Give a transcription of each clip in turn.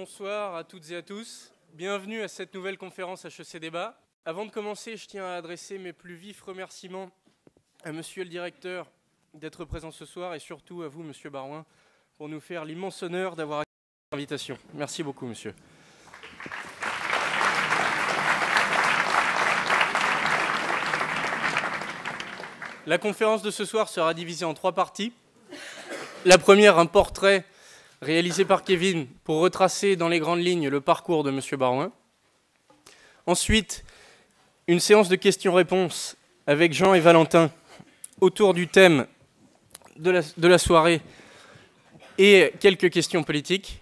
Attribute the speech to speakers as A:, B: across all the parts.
A: Bonsoir à toutes et à tous. Bienvenue à cette nouvelle conférence HEC Débat. Avant de commencer, je tiens à adresser mes plus vifs remerciements à monsieur le directeur d'être présent ce soir et surtout à vous, monsieur Barouin, pour nous faire l'immense honneur d'avoir accepté l'invitation. Merci beaucoup, monsieur. La conférence de ce soir sera divisée en trois parties. La première, un portrait réalisé par Kevin pour retracer dans les grandes lignes le parcours de M. Barouin. Ensuite, une séance de questions-réponses avec Jean et Valentin autour du thème de la, soirée et quelques questions politiques.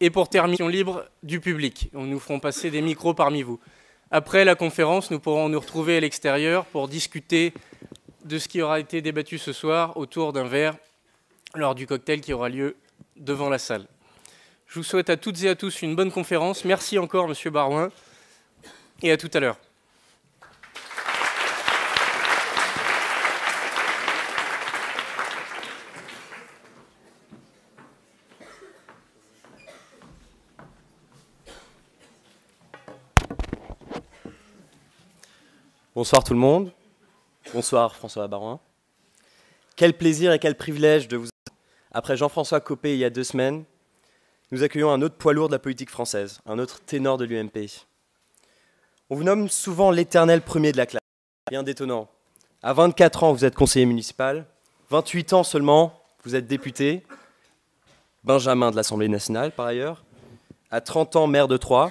A: Et pour terminer, libre du public. On nous ferons passer des micros parmi vous. Après la conférence, nous pourrons nous retrouver à l'extérieur pour discuter de ce qui aura été débattu ce soir autour d'un verre lors du cocktail qui aura lieu devant la salle. Je vous souhaite à toutes et à tous une bonne conférence. Merci encore, Monsieur Barouin, et à tout à l'heure.
B: Bonsoir tout le monde. Bonsoir François Barouin. Quel plaisir et quel privilège de vous après Jean-François Copé il y a deux semaines, nous accueillons un autre poids lourd de la politique française, un autre ténor de l'UMP. On vous nomme souvent l'éternel premier de la classe. Bien détonnant. À 24 ans, vous êtes conseiller municipal. 28 ans seulement, vous êtes député. Benjamin de l'Assemblée nationale, par ailleurs. À 30 ans, maire de Troyes.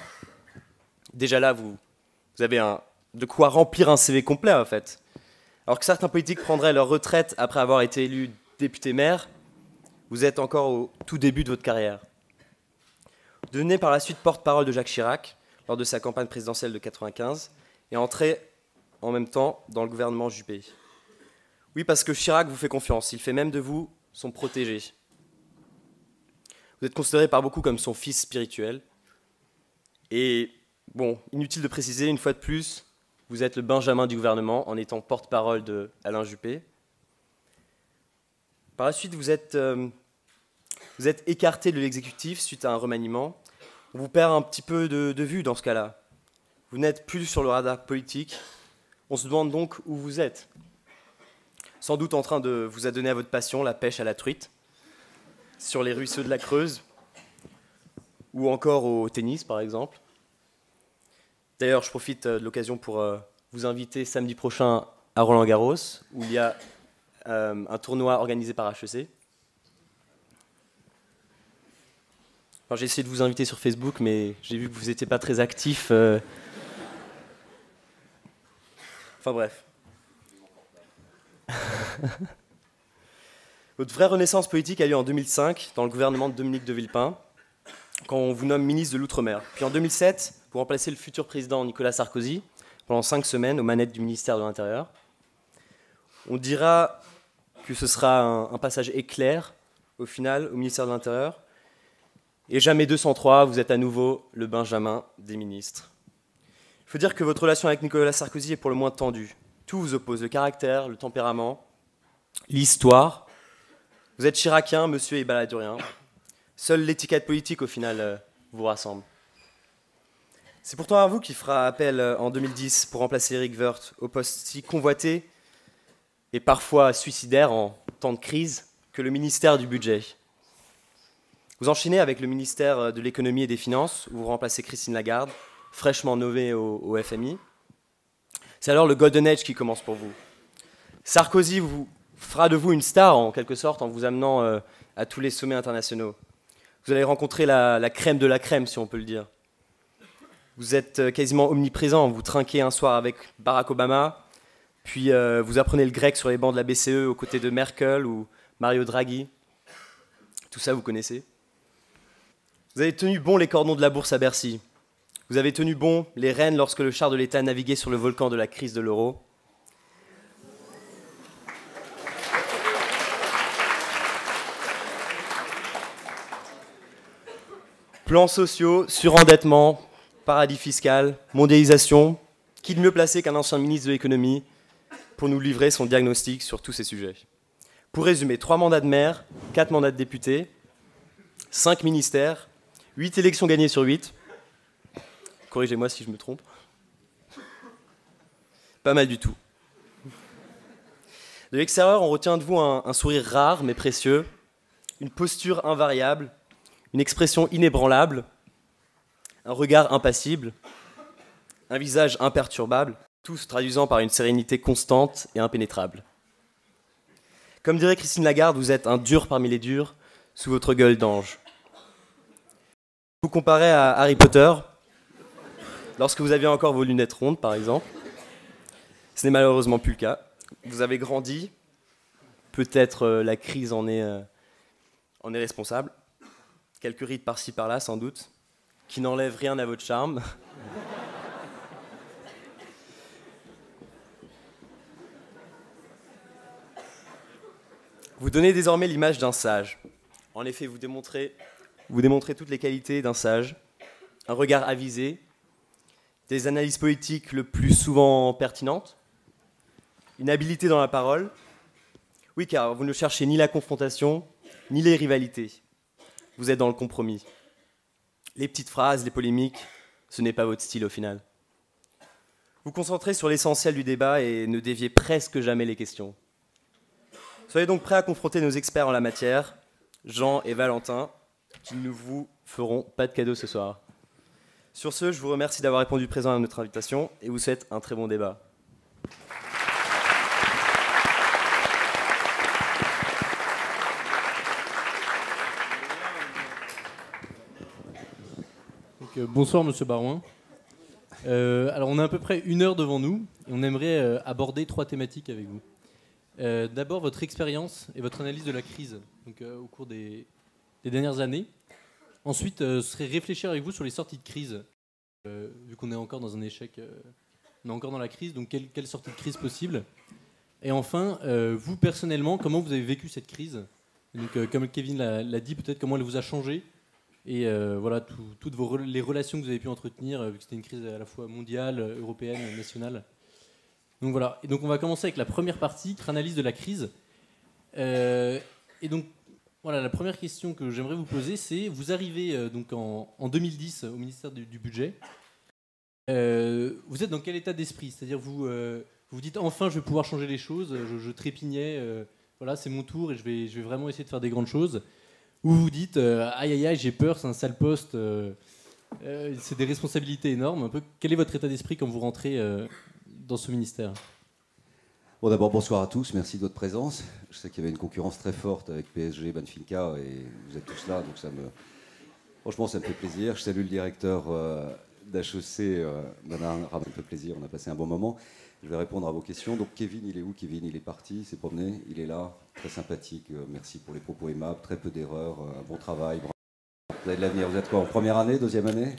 B: Déjà là, vous, avez de quoi remplir un CV complet, en fait. Alors que certains politiques prendraient leur retraite après avoir été élus député-maire, vous êtes encore au tout début de votre carrière. Devenez par la suite porte-parole de Jacques Chirac lors de sa campagne présidentielle de 95 et entrez en même temps dans le gouvernement Juppé. Oui, parce que Chirac vous fait confiance, il fait même de vous son protégé. Vous êtes considéré par beaucoup comme son fils spirituel. Et bon, inutile de préciser, une fois de plus, vous êtes le Benjamin du gouvernement en étant porte-parole de Alain Juppé. Par la suite, vous êtes, euh, vous êtes écarté de l'exécutif suite à un remaniement. On vous perd un petit peu de, vue dans ce cas-là. Vous n'êtes plus sur le radar politique. On se demande donc où vous êtes. Sans doute en train de vous adonner à votre passion, la pêche à la truite, sur les ruisseaux de la Creuse, ou encore au tennis par exemple. D'ailleurs, je profite de l'occasion pour euh, vous inviter samedi prochain à Roland Garros, où il y a euh, un tournoi organisé par HEC. J'ai essayé de vous inviter sur Facebook, mais j'ai vu que vous n'étiez pas très actif. Euh... Enfin bref. Votre vraie renaissance politique a lieu en 2005 dans le gouvernement de Dominique de Villepin, quand on vous nomme ministre de l'Outre-mer. Puis en 2007, pour remplacer le futur président Nicolas Sarkozy pendant cinq semaines aux manettes du ministère de l'Intérieur. On dira que ce sera un, passage éclair, au final, au ministère de l'Intérieur. Et jamais 203, vous êtes à nouveau le Benjamin des ministres. Il faut dire que votre relation avec Nicolas Sarkozy est pour le moins tendue. Tout vous oppose, le caractère, le tempérament, l'histoire. Vous êtes chiracien, monsieur et baladurien. Seule l'étiquette politique, au final, euh, vous rassemble. C'est pourtant à vous qui fera appel euh, en 2010 pour remplacer Eric Woerth au poste si convoité et parfois suicidaire en temps de crise que le ministère du Budget. Vous enchaînez avec le ministère de l'Économie et des Finances, où vous remplacez Christine Lagarde, fraîchement nommée au, FMI. C'est alors le Golden Age qui commence pour vous. Sarkozy vous fera de vous une star, en quelque sorte, en vous amenant euh, à tous les sommets internationaux. Vous allez rencontrer la, la, crème de la crème, si on peut le dire. Vous êtes quasiment omniprésent. Vous trinquez un soir avec Barack Obama, puis euh, vous apprenez le grec sur les bancs de la BCE aux côtés de Merkel ou Mario Draghi. Tout ça, vous connaissez. Vous avez tenu bon les cordons de la bourse à Bercy. Vous avez tenu bon les rênes lorsque le char de l'État naviguait sur le volcan de la crise de l'euro. Plans sociaux, surendettement, paradis fiscal, mondialisation, qui de mieux placé qu'un ancien ministre de l'économie pour nous livrer son diagnostic sur tous ces sujets. Pour résumer, trois mandats de maire, quatre mandats de député, cinq ministères, 8 élections gagnées sur 8. Corrigez-moi si je me trompe. Pas mal du tout. De l'extérieur, on retient de vous un sourire rare mais précieux, une posture invariable, une expression inébranlable, un regard impassible, un visage imperturbable, tout se traduisant par une sérénité constante et impénétrable. Comme dirait Christine Lagarde, vous êtes un dur parmi les durs, sous votre gueule d'ange. Vous comparez à Harry Potter, lorsque vous aviez encore vos lunettes rondes, par exemple. Ce n'est malheureusement plus le cas. Vous avez grandi, peut-être euh, la crise en est, euh, en est responsable. Quelques rides par-ci par-là, sans doute, qui n'enlèvent rien à votre charme. Vous donnez désormais l'image d'un sage. En effet, vous démontrez, toutes les qualités d'un sage, un regard avisé, des analyses politiques le plus souvent pertinentes, une habileté dans la parole. Oui, car vous ne cherchez ni la confrontation, ni les rivalités. Vous êtes dans le compromis. Les petites phrases, les polémiques, ce n'est pas votre style au final. Vous concentrez sur l'essentiel du débat et ne déviez presque jamais les questions. Soyez donc prêts à confronter nos experts en la matière, Jean et Valentin, qui ne vous feront pas de cadeau ce soir. Sur ce, je vous remercie d'avoir répondu présent à notre invitation et vous souhaite un très bon débat.
C: Euh, bonsoir Monsieur Barouin. Euh, alors on a à peu près une heure devant nous et on aimerait euh, aborder trois thématiques avec vous. Euh, D'abord votre expérience et votre analyse de la crise euh, au cours des, dernières années. Ensuite, euh, ce serait réfléchir avec vous sur les sorties de crise, vu qu'on est encore dans un échec, on est encore dans la crise, donc quelle, quelle sortie de crise possible? Et enfin, vous personnellement, comment vous avez vécu cette crise? Donc, Comme Kevin l'a dit, peut-être comment elle vous a changé? Et voilà tout- toutes les relations que vous avez pu entretenir, vu que c'était une crise à la fois mondiale, européenne, nationale. Donc voilà. Et donc on va commencer avec la première partie, notre analyse de la crise. Euh, et donc voilà, la première question que j'aimerais vous poser, c'est vous arrivez euh, donc en, en 2010 au ministère du, budget. Euh, vous êtes dans quel état d'esprit? C'est-à-dire vous vous dites enfin je vais pouvoir changer les choses. Je, trépignais. voilà, c'est mon tour et je vais vraiment essayer de faire des grandes choses. Ou vous dites aïe aïe aïe j'ai peur, c'est un sale poste. c'est des responsabilités énormes. Quel est votre état d'esprit quand vous rentrez dans ce ministère
D: Bon, d'abord, bonsoir à tous, merci de votre présence. Je sais qu'il y avait une concurrence très forte avec PSG, Benfica, et vous êtes tous là, donc ça me. Franchement, ça me fait plaisir. Je salue le directeur euh, d'HEC, euh, ça me fait plaisir, on a passé un bon moment. Je vais répondre à vos questions. Donc, Kevin, il est où? Kevin, il est parti, il s'est promené, il est là, très sympathique. euh, merci pour les propos aimables, très peu d'erreurs, euh, un bon travail. Vous avez de l'avenir. Vous êtes quoi En première année, deuxième année?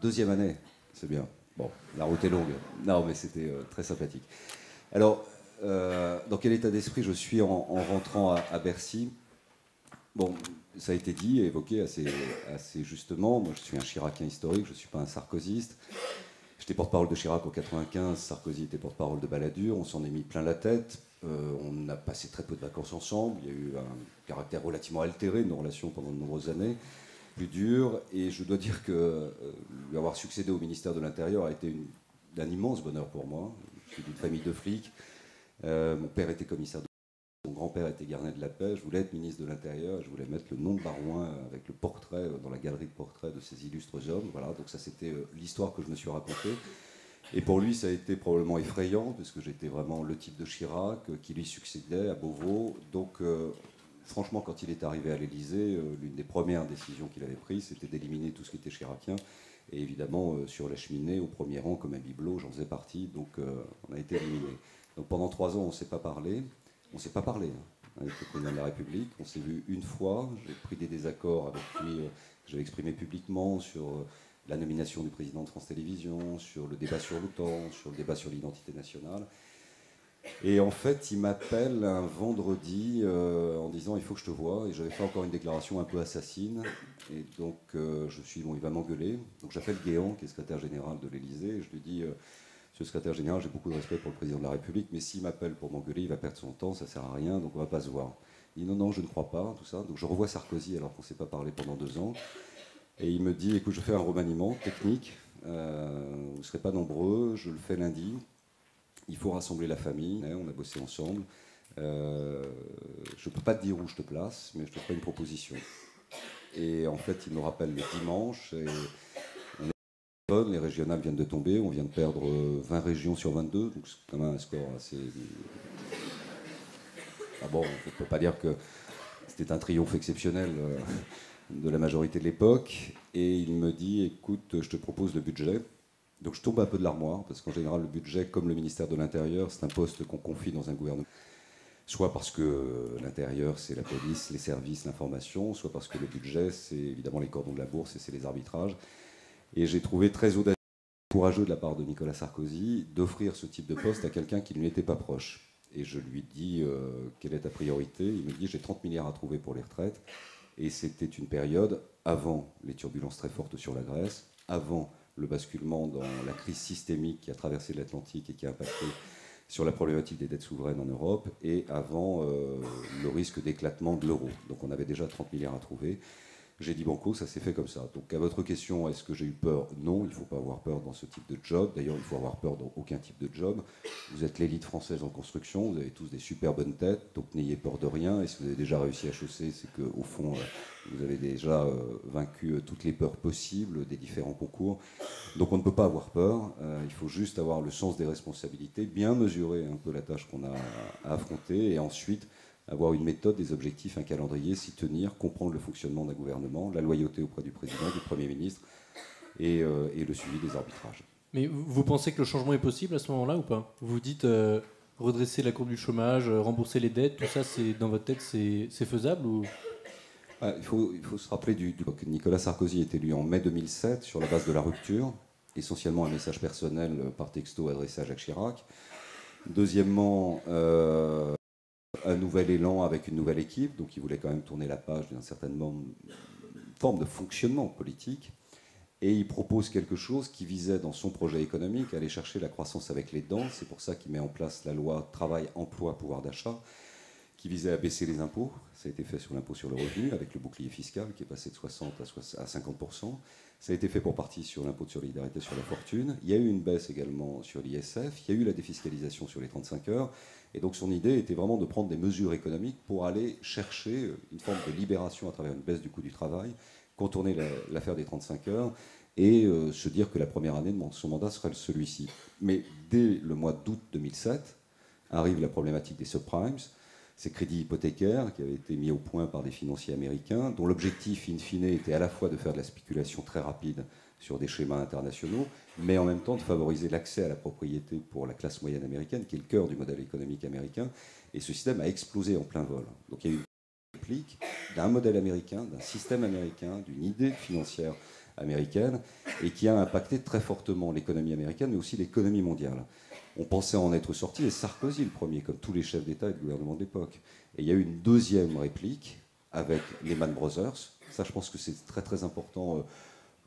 D: Deuxième année, c'est bien. Bon, la route est longue. Non, mais c'était euh, très sympathique. Alors, euh, dans quel état d'esprit je suis en, en rentrant à, Bercy? Bon, ça a été dit et évoqué assez, assez justement. Moi, je suis un Chiracien historique, je ne suis pas un sarkozyste. J'étais porte-parole de Chirac en 95, Sarkozy était porte-parole de Balladur, on s'en est mis plein la tête. Euh, on a passé très peu de vacances ensemble, il y a eu un caractère relativement altéré de nos relations pendant de nombreuses années, plus dur. Et je dois dire que euh, lui avoir succédé au ministère de l'Intérieur a été une- un immense bonheur pour moi. Je suis d'une famille de flics. Euh, mon père était commissaire de mon grand-père était garnet de la paix. Je voulais être ministre de l'Intérieur. Je voulais mettre le nom de Barouin avec le portrait euh, dans la galerie de portraits de ces illustres hommes. Voilà, donc ça c'était euh, l'histoire que je me suis racontée. Et pour lui, ça a été probablement effrayant, parce que j'étais vraiment le type de Chirac euh, qui lui succédait à Beauvau. Donc, euh, franchement, quand il est arrivé à l'Élysée, euh, l'une des premières décisions qu'il avait prises, c'était d'éliminer tout ce qui était chiracien. Et évidemment, euh, sur la cheminée, au premier rang, comme un bibelot, j'en faisais partie, donc euh, on a été éliminés. Donc pendant trois ans, on ne s'est pas parlé. On ne s'est pas parlé hein, avec le président de la République. On s'est vu une fois. J'ai pris des désaccords avec lui que j'avais exprimé publiquement sur la nomination du président de France Télévisions, sur le débat sur l'OTAN, sur le débat sur l'identité nationale. Et en fait, il m'appelle un vendredi euh, en disant il faut que je te vois. Et j'avais fait encore une déclaration un peu assassine. Et donc euh, je suis bon, il va m'engueuler. Donc j'appelle Guéant, qui est secrétaire général de l'Élysée, et je lui dis euh, Monsieur le secrétaire général, j'ai beaucoup de respect pour le président de la République, mais s'il m'appelle pour m'engueuler, il va perdre son temps, ça sert à rien, donc on va pas se voir. Il dit non, non, je ne crois pas, tout ça. Donc je revois Sarkozy alors qu'on ne s'est pas parlé pendant deux ans. Et il me dit, écoute, je fais un remaniement technique, vous ne serez pas nombreux, je le fais lundi, il faut rassembler la famille, on a bossé ensemble. Euh, je ne peux pas te dire où je te place, mais je te ferai une proposition. Et en fait, il me rappelle le dimanche, et les régionales viennent de tomber, on vient de perdre 20 régions sur 22, donc c'est quand même un score assez... Ah bon, on ne peut pas dire que c'était un triomphe exceptionnel euh, de la majorité de l'époque. Et il me dit, écoute, je te propose le budget. Donc je tombe un peu de l'armoire, parce qu'en général, le budget, comme le ministère de l'Intérieur, c'est un poste qu'on confie dans un gouvernement. Soit parce que l'intérieur, c'est la police, les services, l'information, soit parce que le budget, c'est évidemment les cordons de la bourse et c'est les arbitrages. Et j'ai trouvé très audacieux, courageux de la part de Nicolas Sarkozy d'offrir ce type de poste à quelqu'un qui ne lui était pas proche. Et je lui dis euh, quelle est ta priorité? Il me dit j'ai 30 milliards à trouver pour les retraites. Et c'était une période avant les turbulences très fortes sur la Grèce, avant le basculement dans la crise systémique qui a traversé l'Atlantique et qui a impacté sur la problématique des dettes souveraines en Europe, et avant euh, le risque d'éclatement de l'euro. Donc on avait déjà 30 milliards à trouver. J'ai dit banco, ça s'est fait comme ça. Donc à votre question, est-ce que j'ai eu peur? Non, il ne faut pas avoir peur dans ce type de job. D'ailleurs, il faut avoir peur dans aucun type de job. Vous êtes l'élite française en construction, vous avez tous des super bonnes têtes, donc n'ayez peur de rien. Et si vous avez déjà réussi à chausser, c'est qu'au fond, euh, vous avez déjà euh, vaincu euh, toutes les peurs possibles des différents concours. Donc on ne peut pas avoir peur, il faut juste avoir le sens des responsabilités, bien mesurer un peu la tâche qu'on a à affronter, et ensuite avoir une méthode, des objectifs, un calendrier, s'y tenir, comprendre le fonctionnement d'un gouvernement, la loyauté auprès du président, du Premier ministre et, euh, le suivi des arbitrages.
C: Mais vous pensez que le changement est possible à ce moment-là ou pas? Vous dites euh, redresser la courbe du chômage, euh, rembourser les dettes, tout ça, c'est dans votre tête, c'est faisable ou?
D: Ah, il, faut, il faut se rappeler du, que Nicolas Sarkozy est élu en mai 2007 sur la base de la rupture, essentiellement un message personnel par texto adressé à Jacques Chirac. Deuxièmement, un nouvel élan avec une nouvelle équipe, donc il voulait quand même tourner la page d'une certaine forme de fonctionnement politique. Et il propose quelque chose qui visait dans son projet économique à aller chercher la croissance avec les dents. C'est pour ça qu'il met en place la loi travail, emploi, pouvoir d'achat, qui visait à baisser les impôts. Ça a été fait sur l'impôt sur le revenu, avec le bouclier fiscal qui est passé de 60 à 50%. Ça a été fait pour partie sur l'impôt de solidarité sur la fortune. Il y a eu une baisse également sur l'ISF. Il y a eu la défiscalisation sur les 35 heures. Et donc son idée était vraiment de prendre des mesures économiques pour aller chercher une forme de libération à travers une baisse du coût du travail, contourner l'affaire des 35 heures et euh, se dire que la première année de son mandat serait celui-ci. Mais dès le mois d'août 2007, arrive la problématique des subprimes, ces crédits hypothécaires qui avaient été mis au point par des financiers américains, dont l'objectif, in fine, était à la fois de faire de la spéculation très rapide sur des schémas internationaux, mais en même temps de favoriser l'accès à la propriété pour la classe moyenne américaine, qui est le cœur du modèle économique américain. Et ce système a explosé en plein vol. Donc il y a eu une réplique d'un modèle américain, d'un système américain, d'une idée financière américaine, et qui a impacté très fortement l'économie américaine, mais aussi l'économie mondiale. On pensait en être sorti, et Sarkozy le premier, comme tous les chefs d'État et de gouvernement de l'époque. Et il y a eu une deuxième réplique avec Lehman Brothers. Ça, je pense que c'est très très important euh,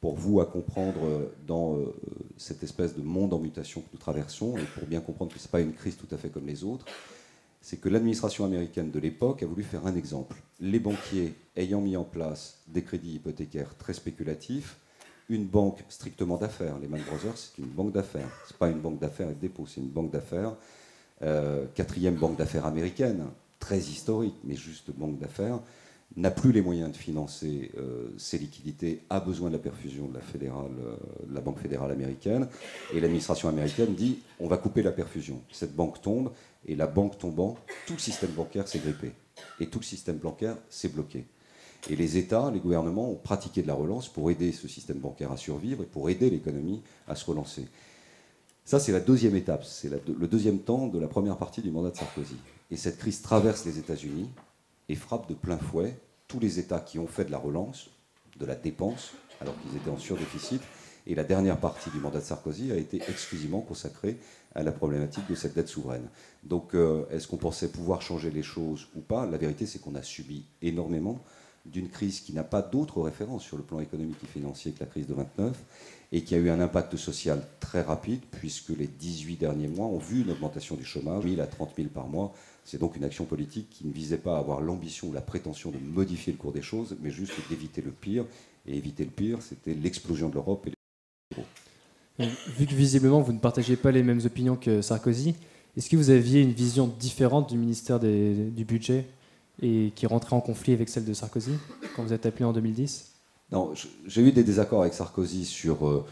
D: pour vous à comprendre euh, dans euh, cette espèce de monde en mutation que nous traversons, et pour bien comprendre que ce n'est pas une crise tout à fait comme les autres, c'est que l'administration américaine de l'époque a voulu faire un exemple. Les banquiers ayant mis en place des crédits hypothécaires très spéculatifs, une banque strictement d'affaires. Lehman Brothers, c'est une banque d'affaires. Ce n'est pas une banque d'affaires et de dépôt, c'est une banque d'affaires. Euh, quatrième banque d'affaires américaine, très historique, mais juste banque d'affaires n'a plus les moyens de financer euh, ses liquidités, a besoin de la perfusion de la, euh, la Banque fédérale américaine, et l'administration américaine dit on va couper la perfusion. Cette banque tombe, et la banque tombant, tout le système bancaire s'est grippé, et tout le système bancaire s'est bloqué. Et les États, les gouvernements ont pratiqué de la relance pour aider ce système bancaire à survivre et pour aider l'économie à se relancer. Ça, c'est la deuxième étape, c'est le deuxième temps de la première partie du mandat de Sarkozy. Et cette crise traverse les États-Unis, et frappe de plein fouet tous les États qui ont fait de la relance, de la dépense, alors qu'ils étaient en surdéficit. Et la dernière partie du mandat de Sarkozy a été exclusivement consacrée à la problématique de cette dette souveraine. Donc, euh, est-ce qu'on pensait pouvoir changer les choses ou pas? La vérité, c'est qu'on a subi énormément d'une crise qui n'a pas d'autre référence sur le plan économique et financier que la crise de 29 et qui a eu un impact social très rapide puisque les 18 derniers mois ont vu une augmentation du chômage, 1000 à 30 000 par mois. C'est donc une action politique qui ne visait pas à avoir l'ambition ou la prétention de modifier le cours des choses, mais juste d'éviter le pire. Et éviter le pire, c'était l'explosion de l'Europe et les...
E: Vu que visiblement vous ne partagez pas les mêmes opinions que Sarkozy, est-ce que vous aviez une vision différente du ministère du Budget et qui rentrait en conflit avec celle de Sarkozy quand vous êtes appelé en 2010
D: Non, j'ai eu des désaccords avec Sarkozy sur euh,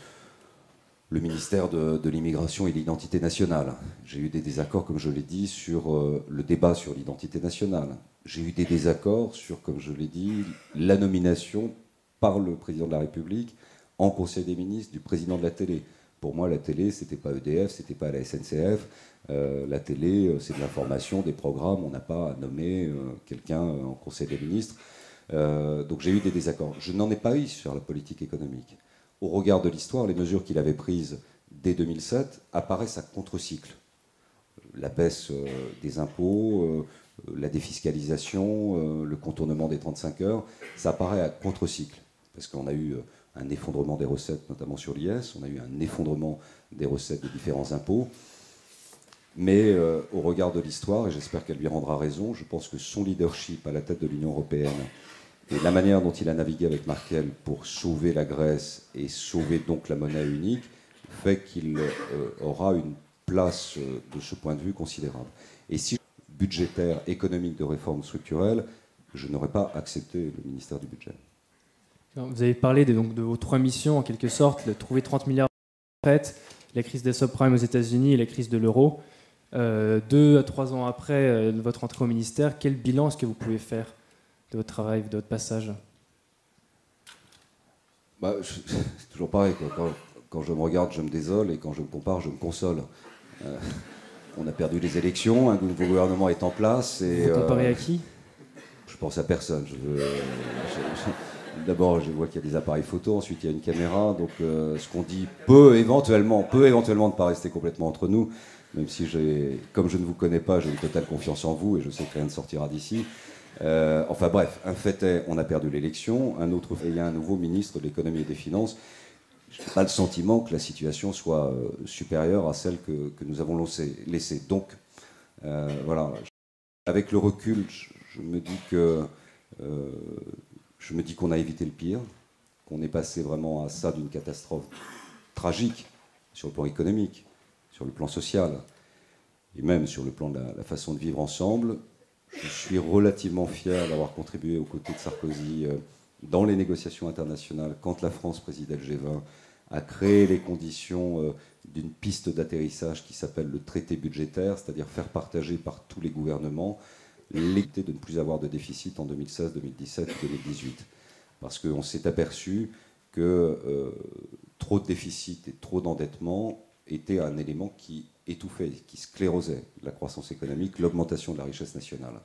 D: le ministère de, l'immigration et l'identité nationale. J'ai eu des désaccords, comme je l'ai dit, sur euh, le débat sur l'identité nationale. J'ai eu des désaccords sur, comme je l'ai dit, la nomination par le président de la République en Conseil des ministres du président de la télé. Pour moi, la télé, c'était pas EDF, c'était pas la SNCF. Euh, la télé, c'est de l'information, des programmes. On n'a pas à nommer quelqu'un en Conseil des ministres. Donc j'ai eu des désaccords. Je n'en ai pas eu sur la politique économique. Au regard de l'histoire, les mesures qu'il avait prises dès 2007 apparaissent à contre-cycle. La baisse des impôts, la défiscalisation, le contournement des 35 heures, ça apparaît à contre-cycle. Parce qu'on a eu un effondrement des recettes, notamment sur l'IS, on a eu un effondrement des recettes de différents impôts. Mais euh, au regard de l'histoire, et j'espère qu'elle lui rendra raison, je pense que son leadership à la tête de l'Union européenne et la manière dont il a navigué avec Merkel pour sauver la Grèce et sauver donc la monnaie unique fait qu'il euh, aura une place euh, de ce point de vue considérable. Et si budgétaire, économique, de réforme structurelle, je n'aurais pas accepté le ministère du Budget.
E: Vous avez parlé de, vos trois missions, en quelque sorte, de trouver 30 milliards de la crise des subprimes aux États-Unis et la crise de l'euro. Euh, deux à trois ans après votre entrée au ministère, quel bilan est-ce que vous pouvez faire? De votre travail, de votre passage
D: bah, C'est toujours pareil. Quand, je me regarde, je me désole, et quand je me compare, je me console. Euh, on a perdu les élections, un nouveau gouvernement est en place. Et,
E: vous comparez à qui?
D: Je pense à personne. D'abord, je vois qu'il y a des appareils photo, ensuite il y a une caméra, donc ce qu'on dit peut éventuellement, peut éventuellement ne pas rester complètement entre nous même si, comme je ne vous connais pas, j'ai une totale confiance en vous et je sais que rien ne sortira d'ici. Euh, enfin bref, un fait est, on a perdu l'élection, un autre fait, il y a un nouveau ministre de l'économie et des finances. Je n'ai pas le sentiment que la situation soit euh, supérieure à celle que, nous avons laissée. Donc, euh, voilà, avec le recul, je, me dis que je me dis qu'on a évité le pire, qu'on est passé vraiment à ça d'une catastrophe tragique sur le plan économique, sur le plan social et même sur le plan de la, façon de vivre ensemble. Je suis relativement fier d'avoir contribué aux côtés de Sarkozy euh, dans les négociations internationales quand la France présidait le G20 à créer les conditions euh, d'une piste d'atterrissage qui s'appelle le traité budgétaire, c'est-à-dire faire partager par tous les gouvernements l'équité de ne plus avoir de déficit en 2016, 2017 et 2018. Parce qu'on s'est aperçu que euh, trop de déficit et trop d'endettement était un élément qui étouffait, qui sclérosait la croissance économique, l'augmentation de la richesse nationale.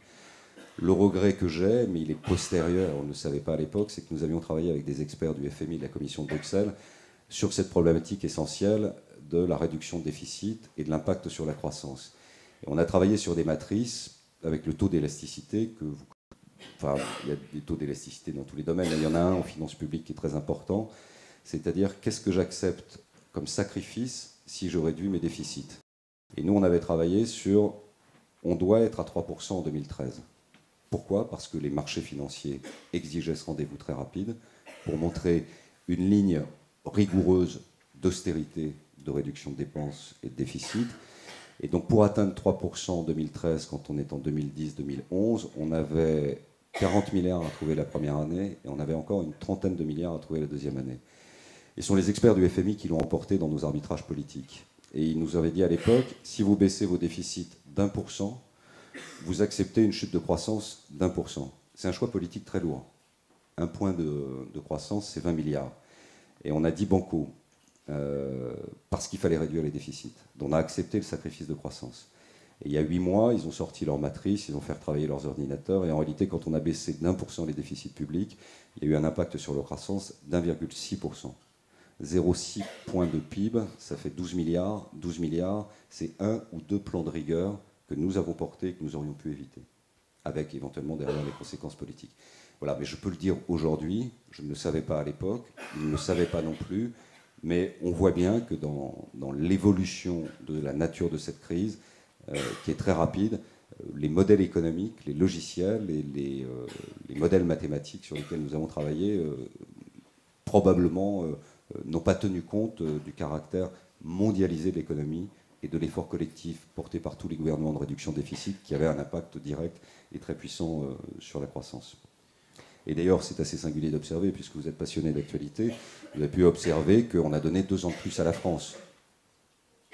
D: Le regret que j'ai, mais il est postérieur, on ne le savait pas à l'époque, c'est que nous avions travaillé avec des experts du FMI, de la Commission de Bruxelles, sur cette problématique essentielle de la réduction de déficit et de l'impact sur la croissance. Et on a travaillé sur des matrices avec le taux d'élasticité que vous... Enfin, il y a des taux d'élasticité dans tous les domaines. il y en a un en finances publiques qui est très important. C'est-à-dire, qu'est-ce que j'accepte comme sacrifice si je réduis mes déficits? Et nous, on avait travaillé sur on doit être à 3% en 2013. Pourquoi? Parce que les marchés financiers exigeaient ce rendez-vous très rapide pour montrer une ligne rigoureuse d'austérité, de réduction de dépenses et de déficit. Et donc pour atteindre 3% en 2013, quand on est en 2010-2011, on avait 40 milliards à trouver la première année et on avait encore une trentaine de milliards à trouver la deuxième année. Et ce sont les experts du FMI qui l'ont emporté dans nos arbitrages politiques. Et ils nous avaient dit à l'époque, si vous baissez vos déficits d'un pour cent, vous acceptez une chute de croissance d'un pour cent. C'est un choix politique très lourd. Un point de, croissance, c'est 20 milliards. Et on a dit banco, euh, parce qu'il fallait réduire les déficits. Donc on a accepté le sacrifice de croissance. Et il y a huit mois, ils ont sorti leur matrice, ils ont fait travailler leurs ordinateurs, et en réalité, quand on a baissé d'un pour cent les déficits publics, il y a eu un impact sur la croissance d'1,6%. 0,6 points de PIB, ça fait 12 milliards. 12 milliards, c'est un ou deux plans de rigueur que nous avons portés et que nous aurions pu éviter, avec éventuellement derrière les conséquences politiques. Voilà, mais je peux le dire aujourd'hui, je ne le savais pas à l'époque, il ne le savait pas non plus, mais on voit bien que dans, l'évolution de la nature de cette crise, euh, qui est très rapide, euh, les modèles économiques, les logiciels et les, les, modèles mathématiques sur lesquels nous avons travaillé probablement n'ont pas tenu compte du caractère mondialisé de l'économie et de l'effort collectif porté par tous les gouvernements de réduction déficit qui avait un impact direct et très puissant sur la croissance. Et d'ailleurs, c'est assez singulier d'observer, puisque vous êtes passionné d'actualité, vous avez pu observer qu'on a donné deux ans de plus à la France.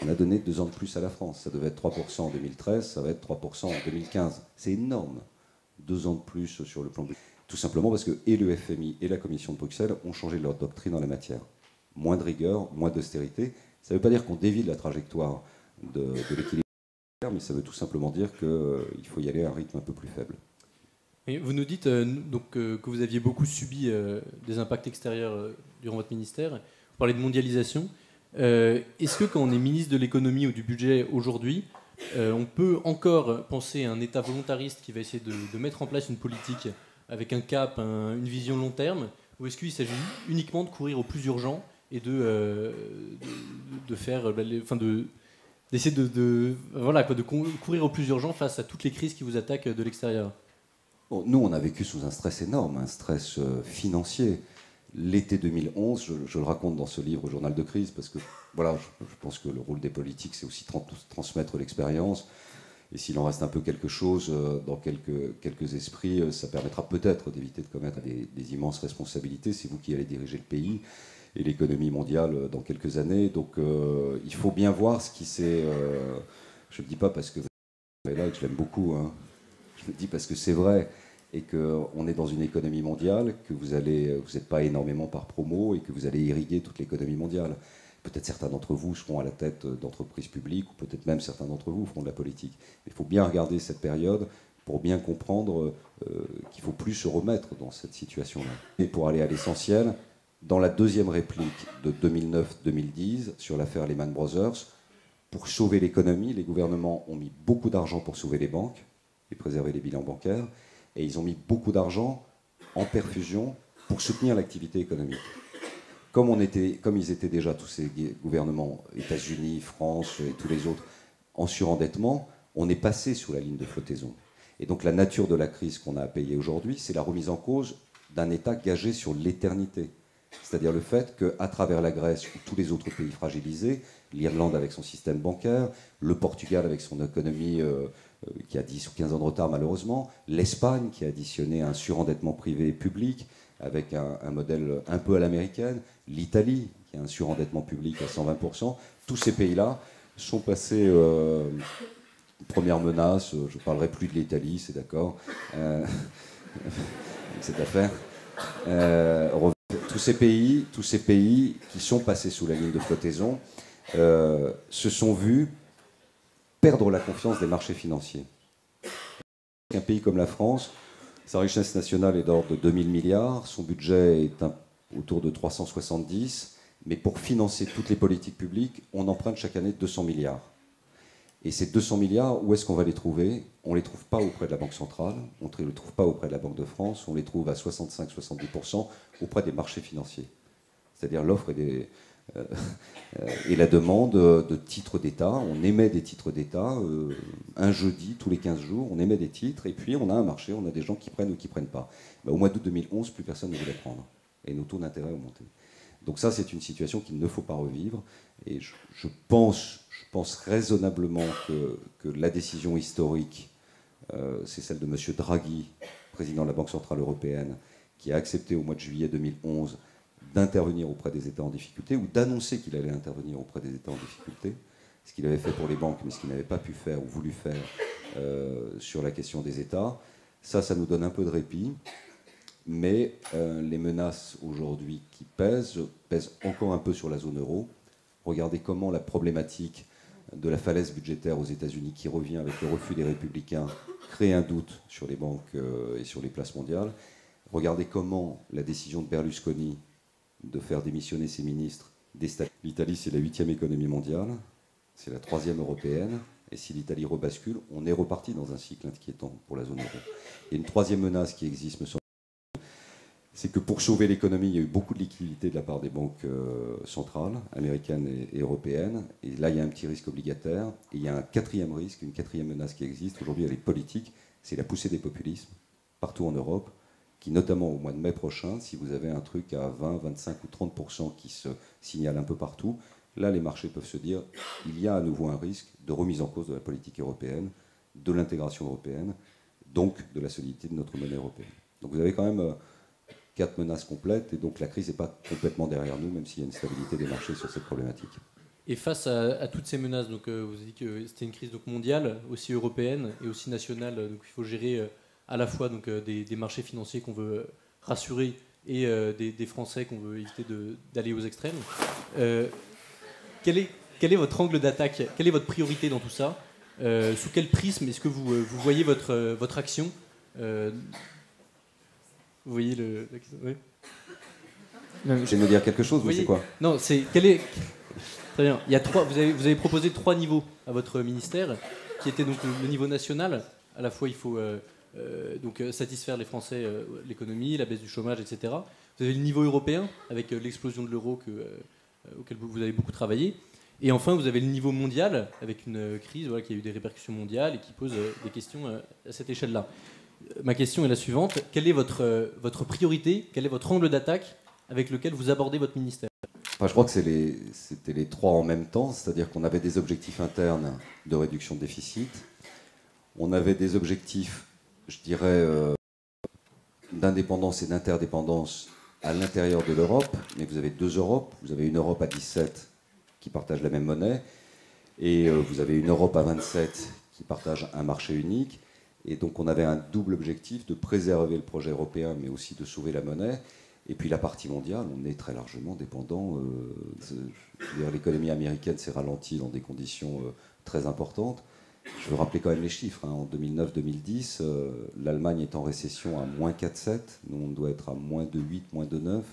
D: On a donné deux ans de plus à la France. Ça devait être 3% en 2013, ça va être 3% en 2015. C'est énorme. Deux ans de plus sur le plan Tout simplement parce que et le FMI et la Commission de Bruxelles ont changé leur doctrine en la matière. Moins de rigueur, moins d'austérité. Ça ne veut pas dire qu'on dévie de la trajectoire de, de l'équilibre, mais ça veut tout simplement dire qu'il euh, faut y aller à un rythme un peu plus faible
C: vous nous dites euh, donc, euh, que vous aviez beaucoup subi des impacts extérieurs durant votre ministère. Vous parlez de mondialisation. Est-ce que quand on est ministre de l'économie ou du budget aujourd'hui, on peut encore penser à un État volontariste qui va essayer de, mettre en place une politique avec un cap, une vision long terme Ou est-ce qu'il s'agit uniquement de courir au plus urgent et de, de, faire, enfin de, d'essayer de, voilà, quoi, de courir au plus urgent face à toutes les crises qui vous attaquent de l'extérieur
D: nous, on a vécu sous un stress énorme, un stress euh, financier. L'été 2011, je, le raconte dans ce livre, Journal de crise, parce que voilà, je, pense que le rôle des politiques, c'est aussi transmettre l'expérience. Et s'il en reste un peu quelque chose euh, dans quelques, quelques esprits, euh, ça permettra peut-être d'éviter de commettre des, immenses responsabilités. C'est vous qui allez diriger le pays et l'économie mondiale dans quelques années. Donc il faut bien voir ce qui s'est... je ne le dis pas parce que là que je l'aime beaucoup. Hein. Je le dis parce que c'est vrai et qu'on est dans une économie mondiale, que vous allez, vous n'êtes pas énormément par promo et que vous allez irriguer toute l'économie mondiale. Peut-être certains d'entre vous seront à la tête d'entreprises publiques, ou peut-être même certains d'entre vous feront de la politique. Il faut bien regarder cette période pour bien comprendre euh, qu'il faut plus se remettre dans cette situation-là. Et pour aller à l'essentiel, dans la deuxième réplique de 2009-2010 sur l'affaire Lehman Brothers, pour sauver l'économie, les gouvernements ont mis beaucoup d'argent pour sauver les banques et préserver les bilans bancaires. Et ils ont mis beaucoup d'argent en perfusion pour soutenir l'activité économique. Comme, on était, comme ils étaient déjà tous ces gouvernements, États-Unis, France et tous les autres, en surendettement, on est passé sous la ligne de flottaison. Et donc la nature de la crise qu'on a à payer aujourd'hui, c'est la remise en cause d'un État gagé sur l'éternité. C'est-à-dire le fait qu'à travers la Grèce ou tous les autres pays fragilisés, l'Irlande avec son système bancaire, le Portugal avec son économie euh, euh, qui a 10 ou 15 ans de retard malheureusement, l'Espagne qui a additionné un surendettement privé et public avec un, modèle un peu à l'américaine, l'Italie qui a un surendettement public à 120%, tous ces pays-là sont passés... Euh, première menace, je ne parlerai plus de l'Italie, c'est d'accord, cette affaire. Tous ces pays, qui sont passés sous la ligne de flottaison, se sont vus perdre la confiance des marchés financiers. Un pays comme la France, sa richesse nationale est d'ordre de 2000 milliards, son budget est autour de 370, mais pour financer toutes les politiques publiques, on emprunte chaque année 200 milliards. Et ces 200 milliards, où est-ce qu'on va les trouver? On ne les trouve pas auprès de la Banque centrale, on ne les trouve pas auprès de la Banque de France, on les trouve à 65-70% auprès des marchés financiers. C'est-à-dire l'offre et des, euh, et la demande de titres d'État. On émet des titres d'État euh, un jeudi tous les 15 jours, on émet des titres et puis on a un marché, on a des gens qui prennent ou qui prennent pas. Bah, au mois d'août 2011, plus personne ne voulait prendre et nos taux d'intérêt ont monté. Donc ça, c'est une situation qu'il ne faut pas revivre et je pense raisonnablement que, que la décision historique, euh, c'est celle de M. Draghi, président de la Banque Centrale Européenne, qui a accepté au mois de juillet 2011 d'intervenir auprès des États en difficulté ou d'annoncer qu'il allait intervenir auprès des États en difficulté, ce qu'il avait fait pour les banques, mais ce qu'il n'avait pas pu faire ou voulu faire euh, sur la question des États. Ça, ça nous donne un peu de répit, mais euh, les menaces aujourd'hui qui pèsent pèsent encore un peu sur la zone euro. Regardez comment la problématique de la falaise budgétaire aux États-Unis qui revient avec le refus des républicains crée un doute sur les banques euh, et sur les places mondiales. Regardez comment la décision de Berlusconi de faire démissionner ses ministres. L'Italie, c'est la huitième économie mondiale, c'est la troisième européenne, et si l'Italie rebascule, on est reparti dans un cycle inquiétant pour la zone euro. Il y a une troisième menace qui existe, me semble c'est que pour sauver l'économie, il y a eu beaucoup de liquidités de la part des banques euh, centrales, américaines et, européennes. Et là, il y a un petit risque obligataire. Et il y a un quatrième risque, une quatrième menace qui existe. Aujourd'hui, elle est politique. C'est la poussée des populismes partout en Europe, qui notamment au mois de mai prochain, si vous avez un truc à 20, 25 ou 30 qui se signale un peu partout, là, les marchés peuvent se dire il y a à nouveau un risque de remise en cause de la politique européenne, de l'intégration européenne, donc de la solidité de notre monnaie européenne. Donc vous avez quand même euh, quatre menaces complètes, et donc la crise n'est pas complètement derrière nous, même s'il y a une stabilité des marchés sur cette problématique.
C: Et face à, toutes ces menaces, donc euh, vous avez dit que c'était une crise donc mondiale, aussi européenne et aussi nationale, donc il faut gérer euh, à la fois donc euh, des, marchés financiers qu'on veut rassurer et des, Français qu'on veut éviter d'aller aux extrêmes. quel, est, quel est votre angle d'attaque? Quelle est votre priorité dans tout ça? Sous quel prisme est-ce que vous, vous voyez votre, votre action? Vous voyez le, la question oui.
D: Je vais me dire quelque chose, vous c'est quoi
C: Non, c'est quel est très bien. Il y a trois. Vous avez, vous avez proposé trois niveaux à votre ministère, qui étaient donc le, niveau national. À la fois, il faut euh, euh, donc euh, satisfaire les Français, l'économie, la baisse du chômage, etc. Vous avez le niveau européen avec l'explosion de l'euro auquel vous avez beaucoup travaillé. Et enfin, vous avez le niveau mondial avec une crise voilà, qui a eu des répercussions mondiales et qui pose des questions à cette échelle-là ma question est la suivante. Quelle est votre, votre priorité? Quel est votre angle d'attaque avec lequel vous abordez votre ministère?
D: Je crois que c'était les, trois en même temps, c'est-à-dire qu'on avait des objectifs internes de réduction de déficit, on avait des objectifs, je dirais, euh, d'indépendance et d'interdépendance à l'intérieur de l'Europe, mais vous avez deux Europes, vous avez une Europe à 17 qui partagent la même monnaie, et euh, vous avez une Europe à 27 qui partagent un marché unique, et donc on avait un double objectif de préserver le projet européen, mais aussi de sauver la monnaie. Et puis la partie mondiale, on est très largement dépendant. Euh, l'économie américaine s'est ralentie dans des conditions euh, très importantes. Je veux rappeler quand même les chiffres. Hein. En 2009-2010, euh, l'Allemagne est en récession à moins 4,7. Nous, on doit être à moins de 8, moins de 9.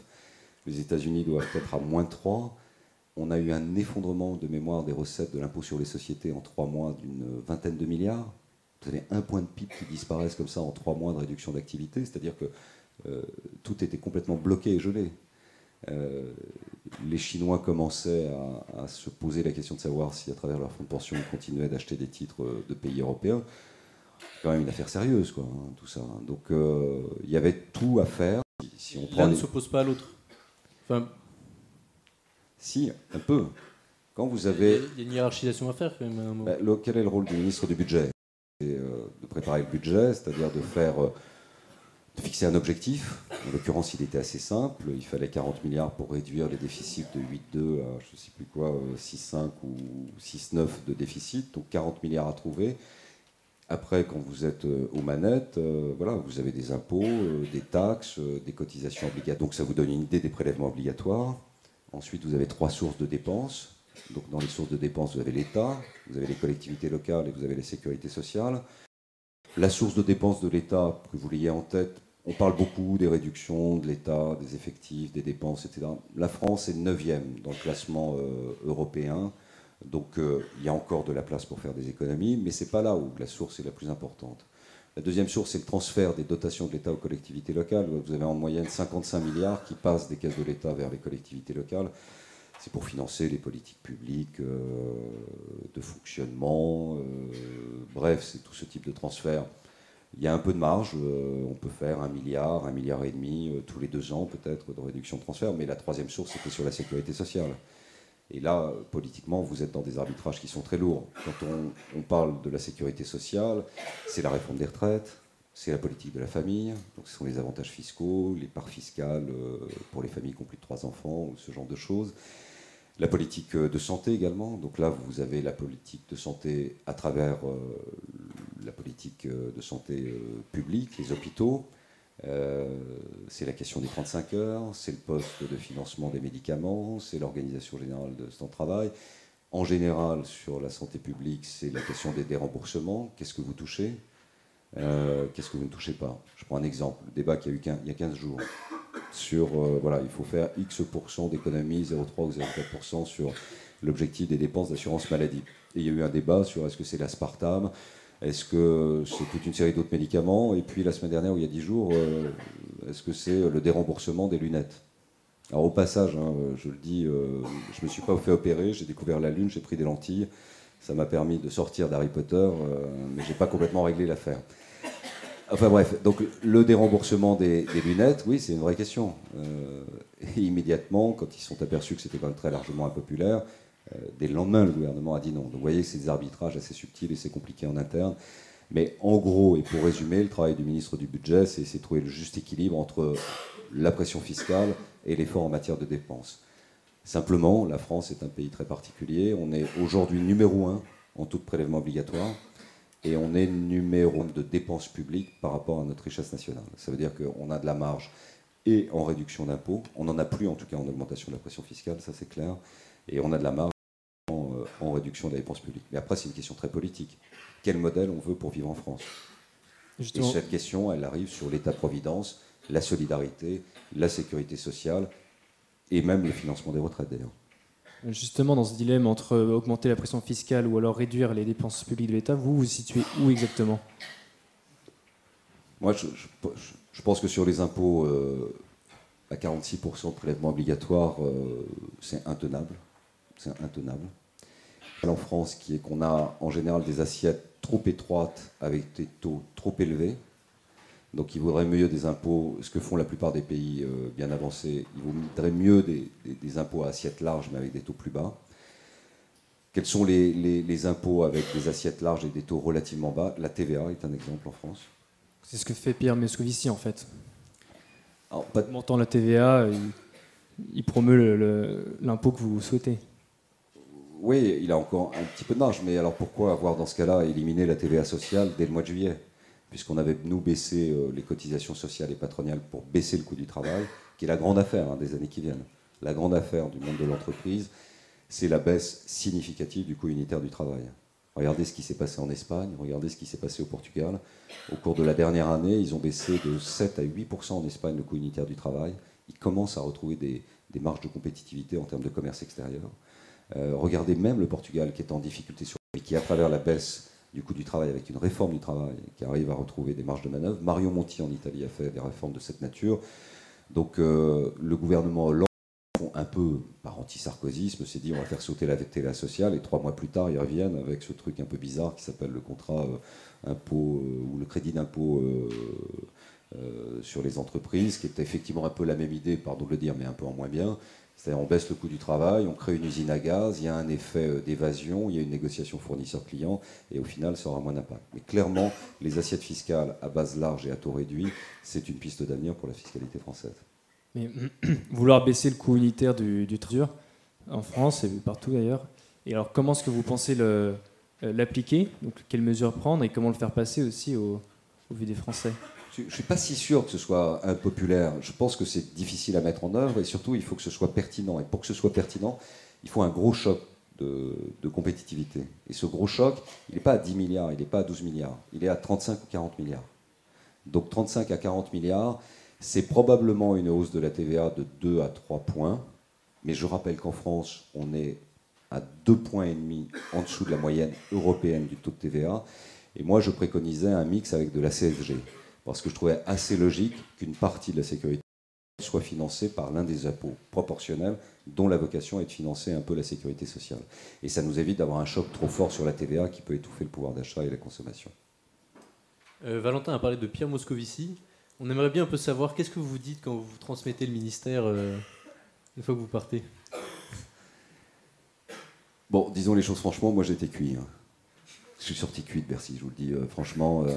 D: Les États-Unis doivent être à moins 3. On a eu un effondrement de mémoire des recettes de l'impôt sur les sociétés en trois mois d'une vingtaine de milliards vous avez un point de pipe qui disparaisse comme ça en trois mois de réduction d'activité, c'est-à-dire que euh, tout était complètement bloqué et gelé. Euh, les Chinois commençaient à, se poser la question de savoir si, à travers leur fonds de pension, ils continuaient d'acheter des titres de pays européens. C'est quand même une affaire sérieuse, quoi, hein, tout ça. Donc, euh, il y avait tout à faire.
C: Si on L'un ne s'oppose pas à l'autre. Enfin...
D: Si, un peu. Quand vous avez...
C: Il y a une hiérarchisation à faire, quand même.
D: Bah, quel est le rôle du ministre du Budget? Euh, de préparer le budget, c'est-à-dire de faire euh, de fixer un objectif. En l'occurrence, il était assez simple. Il fallait 40 milliards pour réduire les déficits de 8,2 à je ne sais plus quoi, 6,5 euh, ou 6,9 de déficit. Donc 40 milliards à trouver. Après, quand vous êtes aux manettes, voilà, vous avez des impôts, des taxes, des cotisations obligatoires. Donc ça vous donne une idée des prélèvements obligatoires. Ensuite, vous avez trois sources de dépenses. Donc dans les sources de dépenses, vous avez l'État, vous avez les collectivités locales et vous avez les sécurités sociales. La source de dépenses de l'État, que vous l'ayez en tête, on parle beaucoup des réductions de l'État, des effectifs, des dépenses, etc. La France est 9e dans le classement euh, européen. Donc euh, il y a encore de la place pour faire des économies, mais ce n'est pas là où la source est la plus importante. La deuxième source, c'est le transfert des dotations de l'État aux collectivités locales. Vous avez en moyenne 55 milliards qui passent des caisses de l'État vers les collectivités locales c'est pour financer les politiques publiques euh, de fonctionnement. Euh, bref, c'est tout ce type de transfert. Il y a un peu de marge, euh, on peut faire un milliard, un milliard et demi tous les deux ans peut-être de réduction de transfert, mais la troisième source c'était sur la sécurité sociale. Et là, politiquement, vous êtes dans des arbitrages qui sont très lourds. Quand on, on parle de la sécurité sociale, c'est la réforme des retraites, c'est la politique de la famille, donc ce sont les avantages fiscaux, les parts fiscales pour les familles qui ont plus de trois enfants, ou ce genre de choses. La politique euh, de santé également. Donc là, vous avez la politique de santé à travers euh, la politique euh, de santé publique, les hôpitaux. c'est la question des 35 heures, c'est le poste de financement des médicaments, c'est l'organisation générale de ce temps de travail. En général, sur la santé publique, c'est la question des déremboursements. Qu'est-ce que vous touchez? Qu'est-ce que vous ne touchez pas? Je prends un exemple, le débat qu'il y a eu il y a 15 jours sur, euh, voilà, il faut faire X% d'économie, 0,3 ou 0,4% sur l'objectif des dépenses d'assurance maladie. Et il y a eu un débat sur est-ce que c'est l'aspartame, Est-ce que c'est toute une série d'autres médicaments Et puis la semaine dernière, il y a 10 jours, euh, est-ce que c'est le déremboursement des lunettes Alors au passage, hein, je le dis, euh, je ne me suis pas fait opérer, j'ai découvert la Lune, j'ai pris des lentilles. Ça m'a permis de sortir d'Harry Potter, euh, mais j'ai pas complètement réglé l'affaire. Enfin bref, donc le déremboursement des, lunettes, oui, c'est une vraie question. et immédiatement, quand ils sont aperçus que c'était quand même très largement impopulaire, euh, dès le lendemain, le gouvernement a dit non. Donc vous voyez, c'est des arbitrages assez subtils et c'est compliqué en interne. Mais en gros, et pour résumer, le travail du ministre du Budget, c'est de trouver le juste équilibre entre la pression fiscale et l'effort en matière de dépenses. Simplement, la France est un pays très particulier. On est aujourd'hui numéro un en tout prélèvement obligatoire et on est numéro de dépenses publiques par rapport à notre richesse nationale. Ça veut dire qu'on a de la marge et en réduction d'impôts. On n'en a plus en tout cas en augmentation de la pression fiscale, ça c'est clair. Et on a de la marge en réduction de la dépense publique. Mais après, c'est une question très politique. Quel modèle on veut pour vivre en France? Et cette question, elle arrive sur l'État-providence, la solidarité, la sécurité sociale et même le financement des retraites d'ailleurs.
E: Justement, dans ce dilemme entre augmenter la pression fiscale ou alors réduire les dépenses publiques de l'État, vous vous situez où exactement?
D: Moi, je, pense que sur les impôts euh, à 46% de prélèvement obligatoire, euh, c'est intenable. C'est intenable en France qui qu'on a en général des assiettes trop étroites avec des taux trop élevés. Donc il vaudrait mieux des impôts, ce que font la plupart des pays euh, bien avancés, il vaudrait mieux des, impôts à assiettes larges mais avec des taux plus bas. Quels sont les, impôts avec des assiettes larges et des taux relativement bas? La TVA est un exemple en France.
E: C'est ce que fait Pierre Moscovici en fait. En pas... Montant la TVA, il, il promeut l'impôt que vous souhaitez.
D: Oui, il a encore un petit peu de marge, mais alors pourquoi avoir dans ce cas-là éliminé la TVA sociale dès le mois de juillet? Puisqu'on avait, nous, baissé euh, les cotisations sociales et patronales pour baisser le coût du travail, qui est la grande affaire hein, des années qui viennent. La grande affaire du monde de l'entreprise, c'est la baisse significative du coût unitaire du travail. Regardez ce qui s'est passé en Espagne, regardez ce qui s'est passé au Portugal. Au cours de la dernière année, ils ont baissé de 7 à 8% en Espagne le coût unitaire du travail. Ils commencent à retrouver des marges de compétitivité en termes de commerce extérieur. Euh, regardez même le Portugal qui est en difficulté sur et qui, à travers la baisse du coût du travail, avec une réforme du travail, qui arrive à retrouver des marges de manœuvre. Mario Monti en Italie a fait des réformes de cette nature. Donc euh, le gouvernement Hollande, un peu par anti-sarkozisme, s'est dit on va faire sauter la TVA sociale et trois mois plus tard ils reviennent avec ce truc un peu bizarre qui s'appelle le contrat euh, impôt ou le crédit d'impôt sur les entreprises, qui est effectivement un peu la même idée, pardon de le dire, mais un peu en moins bien, c'est-à-dire on baisse le coût du travail, on crée une usine à gaz, il y a un effet euh, d'évasion, il y a une négociation fournisseur-client, et au final, ça aura moins d'impact. Mais clairement, les assiettes fiscales à base large et à taux réduit, c'est une piste d'avenir pour la fiscalité française.
E: Mais vouloir baisser le coût unitaire du, du en France et partout d'ailleurs, et alors comment est-ce que vous pensez euh, l'appliquer? Quelles mesures prendre et comment le faire passer aussi au, au vu des Français?
D: Je ne suis pas si sûr que ce soit impopulaire. Je pense que c'est difficile à mettre en œuvre et surtout, il faut que ce soit pertinent. Et pour que ce soit pertinent, il faut un gros choc de, compétitivité. Et ce gros choc, il n'est pas à 10 milliards, il n'est pas à 12 milliards, il est à 35 ou 40 milliards. Donc 35 à 40 milliards, c'est probablement une hausse de la TVA de 2 à 3 points. Mais je rappelle qu'en France, on est à 2 points et demi en dessous de la moyenne européenne du taux de TVA. Et moi, je préconisais un mix avec de la CSG parce que je trouvais assez logique qu'une partie de la sécurité soit financée par l'un des impôts proportionnels dont la vocation est de financer un peu la sécurité sociale. Et ça nous évite d'avoir un choc trop fort sur la TVA qui peut étouffer le pouvoir d'achat et la consommation.
C: Euh, Valentin a parlé de Pierre Moscovici. On aimerait bien un peu savoir qu'est-ce que vous dites quand vous transmettez le ministère euh, une fois que vous partez?
D: Bon, disons les choses franchement, moi j'étais cuit. Hein. Je suis sorti cuit de Bercy, je vous le dis euh, franchement. Euh,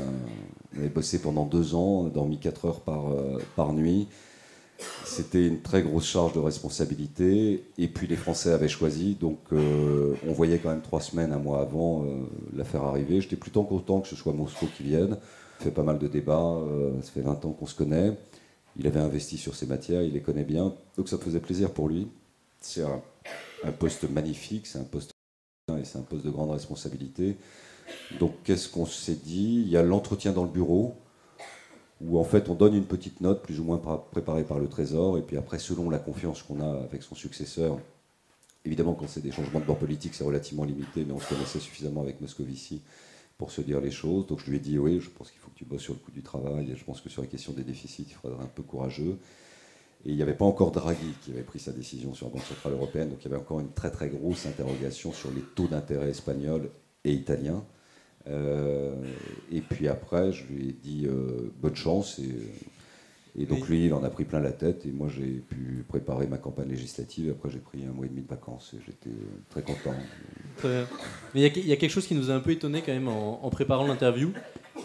D: on avait bossé pendant deux ans, dormi quatre heures par, euh, par nuit. C'était une très grosse charge de responsabilité. Et puis les Français avaient choisi, donc on voyait quand même trois semaines, un mois avant la faire arriver. J'étais plutôt content que ce soit Moscou qui vienne. On fait pas mal de débats, ça fait 20 ans qu'on se connaît. Il avait investi sur ces matières, il les connaît bien, donc ça me faisait plaisir pour lui. C'est un poste magnifique, c'est un poste et c'est un poste de grande responsabilité. Donc qu'est-ce qu'on s'est dit? Il y a l'entretien dans le bureau, où en fait on donne une petite note plus ou moins préparée par le Trésor, et puis après selon la confiance qu'on a avec son successeur, évidemment quand c'est des changements de bord politique c'est relativement limité, mais on se connaissait suffisamment avec Moscovici pour se dire les choses. Donc je lui ai dit oui, je pense qu'il faut que tu bosses sur le coût du travail et je pense que sur la question des déficits, il faudra un peu courageux. Et il n'y avait pas encore Draghi qui avait pris sa décision sur la Banque Centrale Européenne, donc il y avait encore une très très grosse interrogation sur les taux d'intérêt espagnols et italiens. Euh, et puis après, je lui ai dit euh, bonne chance. Et, et donc lui, il en a pris plein la tête. Et moi, j'ai pu préparer ma campagne législative. Après, j'ai pris un mois et demi de vacances. Et j'étais très content.
C: Mais il y, a quelque chose qui nous a un peu étonné quand même en, préparant l'interview.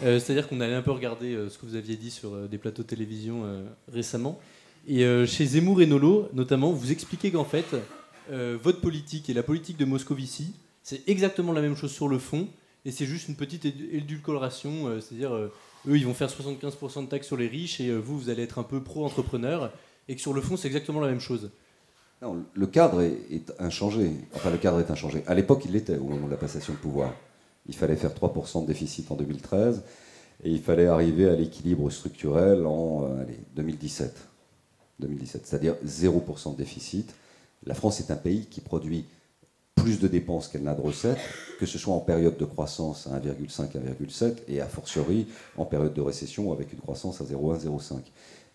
C: Euh, c'est-à-dire qu'on allait un peu regarder ce que vous aviez dit sur des plateaux de télévision récemment. Et chez Zemmour et Nolo, notamment, vous expliquez qu'en fait, votre politique et la politique de Moscovici, c'est exactement la même chose sur le fond, et c'est juste une petite édulcoration, euh, c'est-à-dire euh, eux ils vont faire 75% de taxes sur les riches et euh, vous vous allez être un peu pro-entrepreneur et que sur le fond c'est exactement la même chose.
D: Non, le cadre est, inchangé. Enfin, le cadre est inchangé. À l'époque, il l'était au moment de la passation de pouvoir. Il fallait faire 3% de déficit en 2013 et il fallait arriver à l'équilibre structurel en 2017. 2017, c'est-à-dire 0% de déficit. La France est un pays qui produit plus de dépenses qu'elle n'a de recettes, que ce soit en période de croissance à 1,5, 1,7 et a fortiori en période de récession avec une croissance à 0,1, 0,5.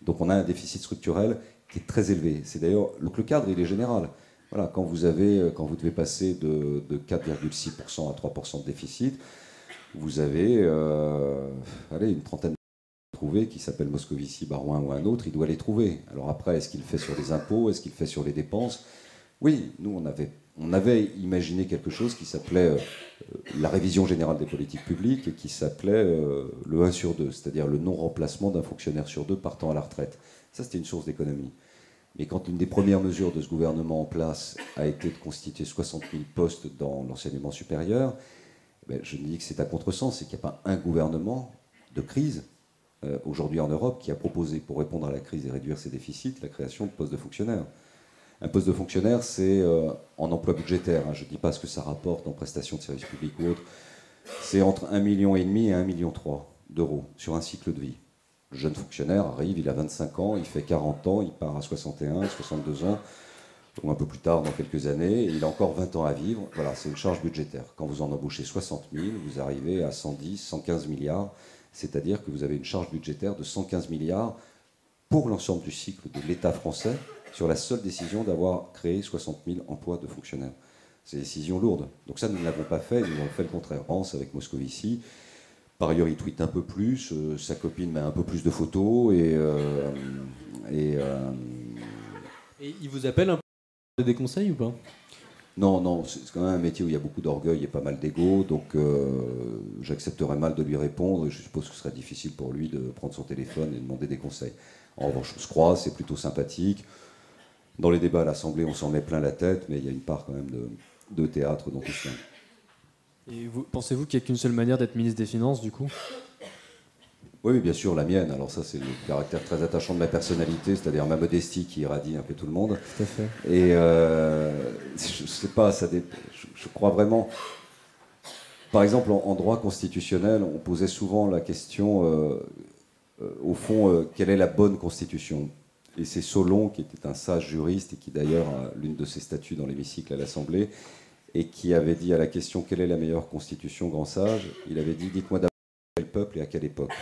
D: Donc on a un déficit structurel qui est très élevé. C'est d'ailleurs le cadre, il est général. Voilà, quand vous devez passer de, 4,6% à 3% de déficit, vous avez, euh, allez, une trentaine qui s'appelle Moscovici, Barouin ou un autre, il doit les trouver. Alors après, est-ce qu'il fait sur les impôts, est-ce qu'il fait sur les dépenses? Oui, nous on avait imaginé quelque chose qui s'appelait euh, la révision générale des politiques publiques et qui s'appelait euh, le 1 sur 2, c'est-à-dire le non-remplacement d'un fonctionnaire sur deux partant à la retraite. Ça, c'était une source d'économie. Mais quand une des premières mesures de ce gouvernement en place a été de constituer 60 000 postes dans l'enseignement supérieur, ben, je dis que c'est à contresens, c'est qu'il n'y a pas un gouvernement de crise euh, aujourd'hui en Europe qui a proposé, pour répondre à la crise et réduire ses déficits, la création de postes de fonctionnaires. Un poste de fonctionnaire, c'est euh, en emploi budgétaire. Hein. je ne dis pas ce que ça rapporte en prestations de services publics ou autres. C'est entre 1,5 million et 1,3 million d'euros sur un cycle de vie. Le jeune fonctionnaire arrive, il a 25 ans, il fait 40 ans, il part à 61, 62 ans, ou un peu plus tard dans quelques années, il a encore 20 ans à vivre. Voilà, c'est une charge budgétaire. Quand vous en embauchez 60 000, vous arrivez à 110, 115 milliards, c'est-à-dire que vous avez une charge budgétaire de 115 milliards pour l'ensemble du cycle de l'État français, sur la seule décision d'avoir créé 60 000 emplois de fonctionnaires. C'est une décision lourde. Donc ça, nous ne l'avons pas fait, nous avons fait le contraire. Rance avec Moscovici. Par ailleurs, il tweet un peu plus, euh, sa copine met un peu plus de photos et... Euh,
C: euh, et, il vous appelle un peu des conseils ou pas?
D: Non, non, c'est quand même un métier où il y a beaucoup d'orgueil et pas mal d'ego, donc j'accepterais mal de lui répondre et je suppose que ce serait difficile pour lui de prendre son téléphone et de demander des conseils. En revanche, je crois, c'est plutôt sympathique. Dans les débats à l'Assemblée, on s'en met plein la tête, mais il y a une part quand même de, théâtre dans tout ça.
E: Et pensez-vous qu'il n'y a qu'une seule manière d'être ministre des Finances, du coup?
D: Oui, bien sûr, la mienne. Alors ça, c'est le caractère très attachant de ma personnalité, c'est-à-dire ma modestie qui irradie un peu tout le monde.
E: Tout à fait.
D: Et euh, je ne sais pas, ça je, crois vraiment... Par exemple, en, droit constitutionnel, on posait souvent la question, euh, euh, au fond, quelle est la bonne constitution? Et c'est Solon, qui était un sage juriste et qui d'ailleurs a l'une de ses statues dans l'hémicycle à l'Assemblée, et qui avait dit à la question quelle est la meilleure constitution, grand sage, il avait dit dites-moi d'abord quel peuple et à quelle époque.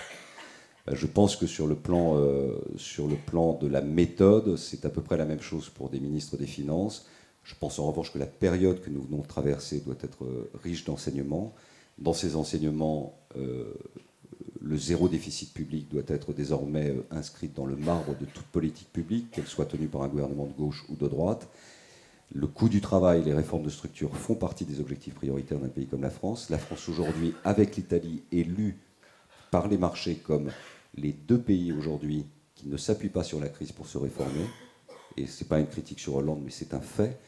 D: Euh, je pense que sur le, plan, euh, sur le plan de la méthode, c'est à peu près la même chose pour des ministres des Finances. Je pense en revanche que la période que nous venons de traverser doit être euh, riche d'enseignements. Dans ces enseignements, le zéro déficit public doit être désormais inscrit dans le marbre de toute politique publique, qu'elle soit tenue par un gouvernement de gauche ou de droite. Le coût du travail, les réformes de structure font partie des objectifs prioritaires d'un pays comme la France. La France aujourd'hui, avec l'Italie, est lue par les marchés comme les deux pays aujourd'hui qui ne s'appuient pas sur la crise pour se réformer. Et ce n'est pas une critique sur Hollande, mais c'est un fait.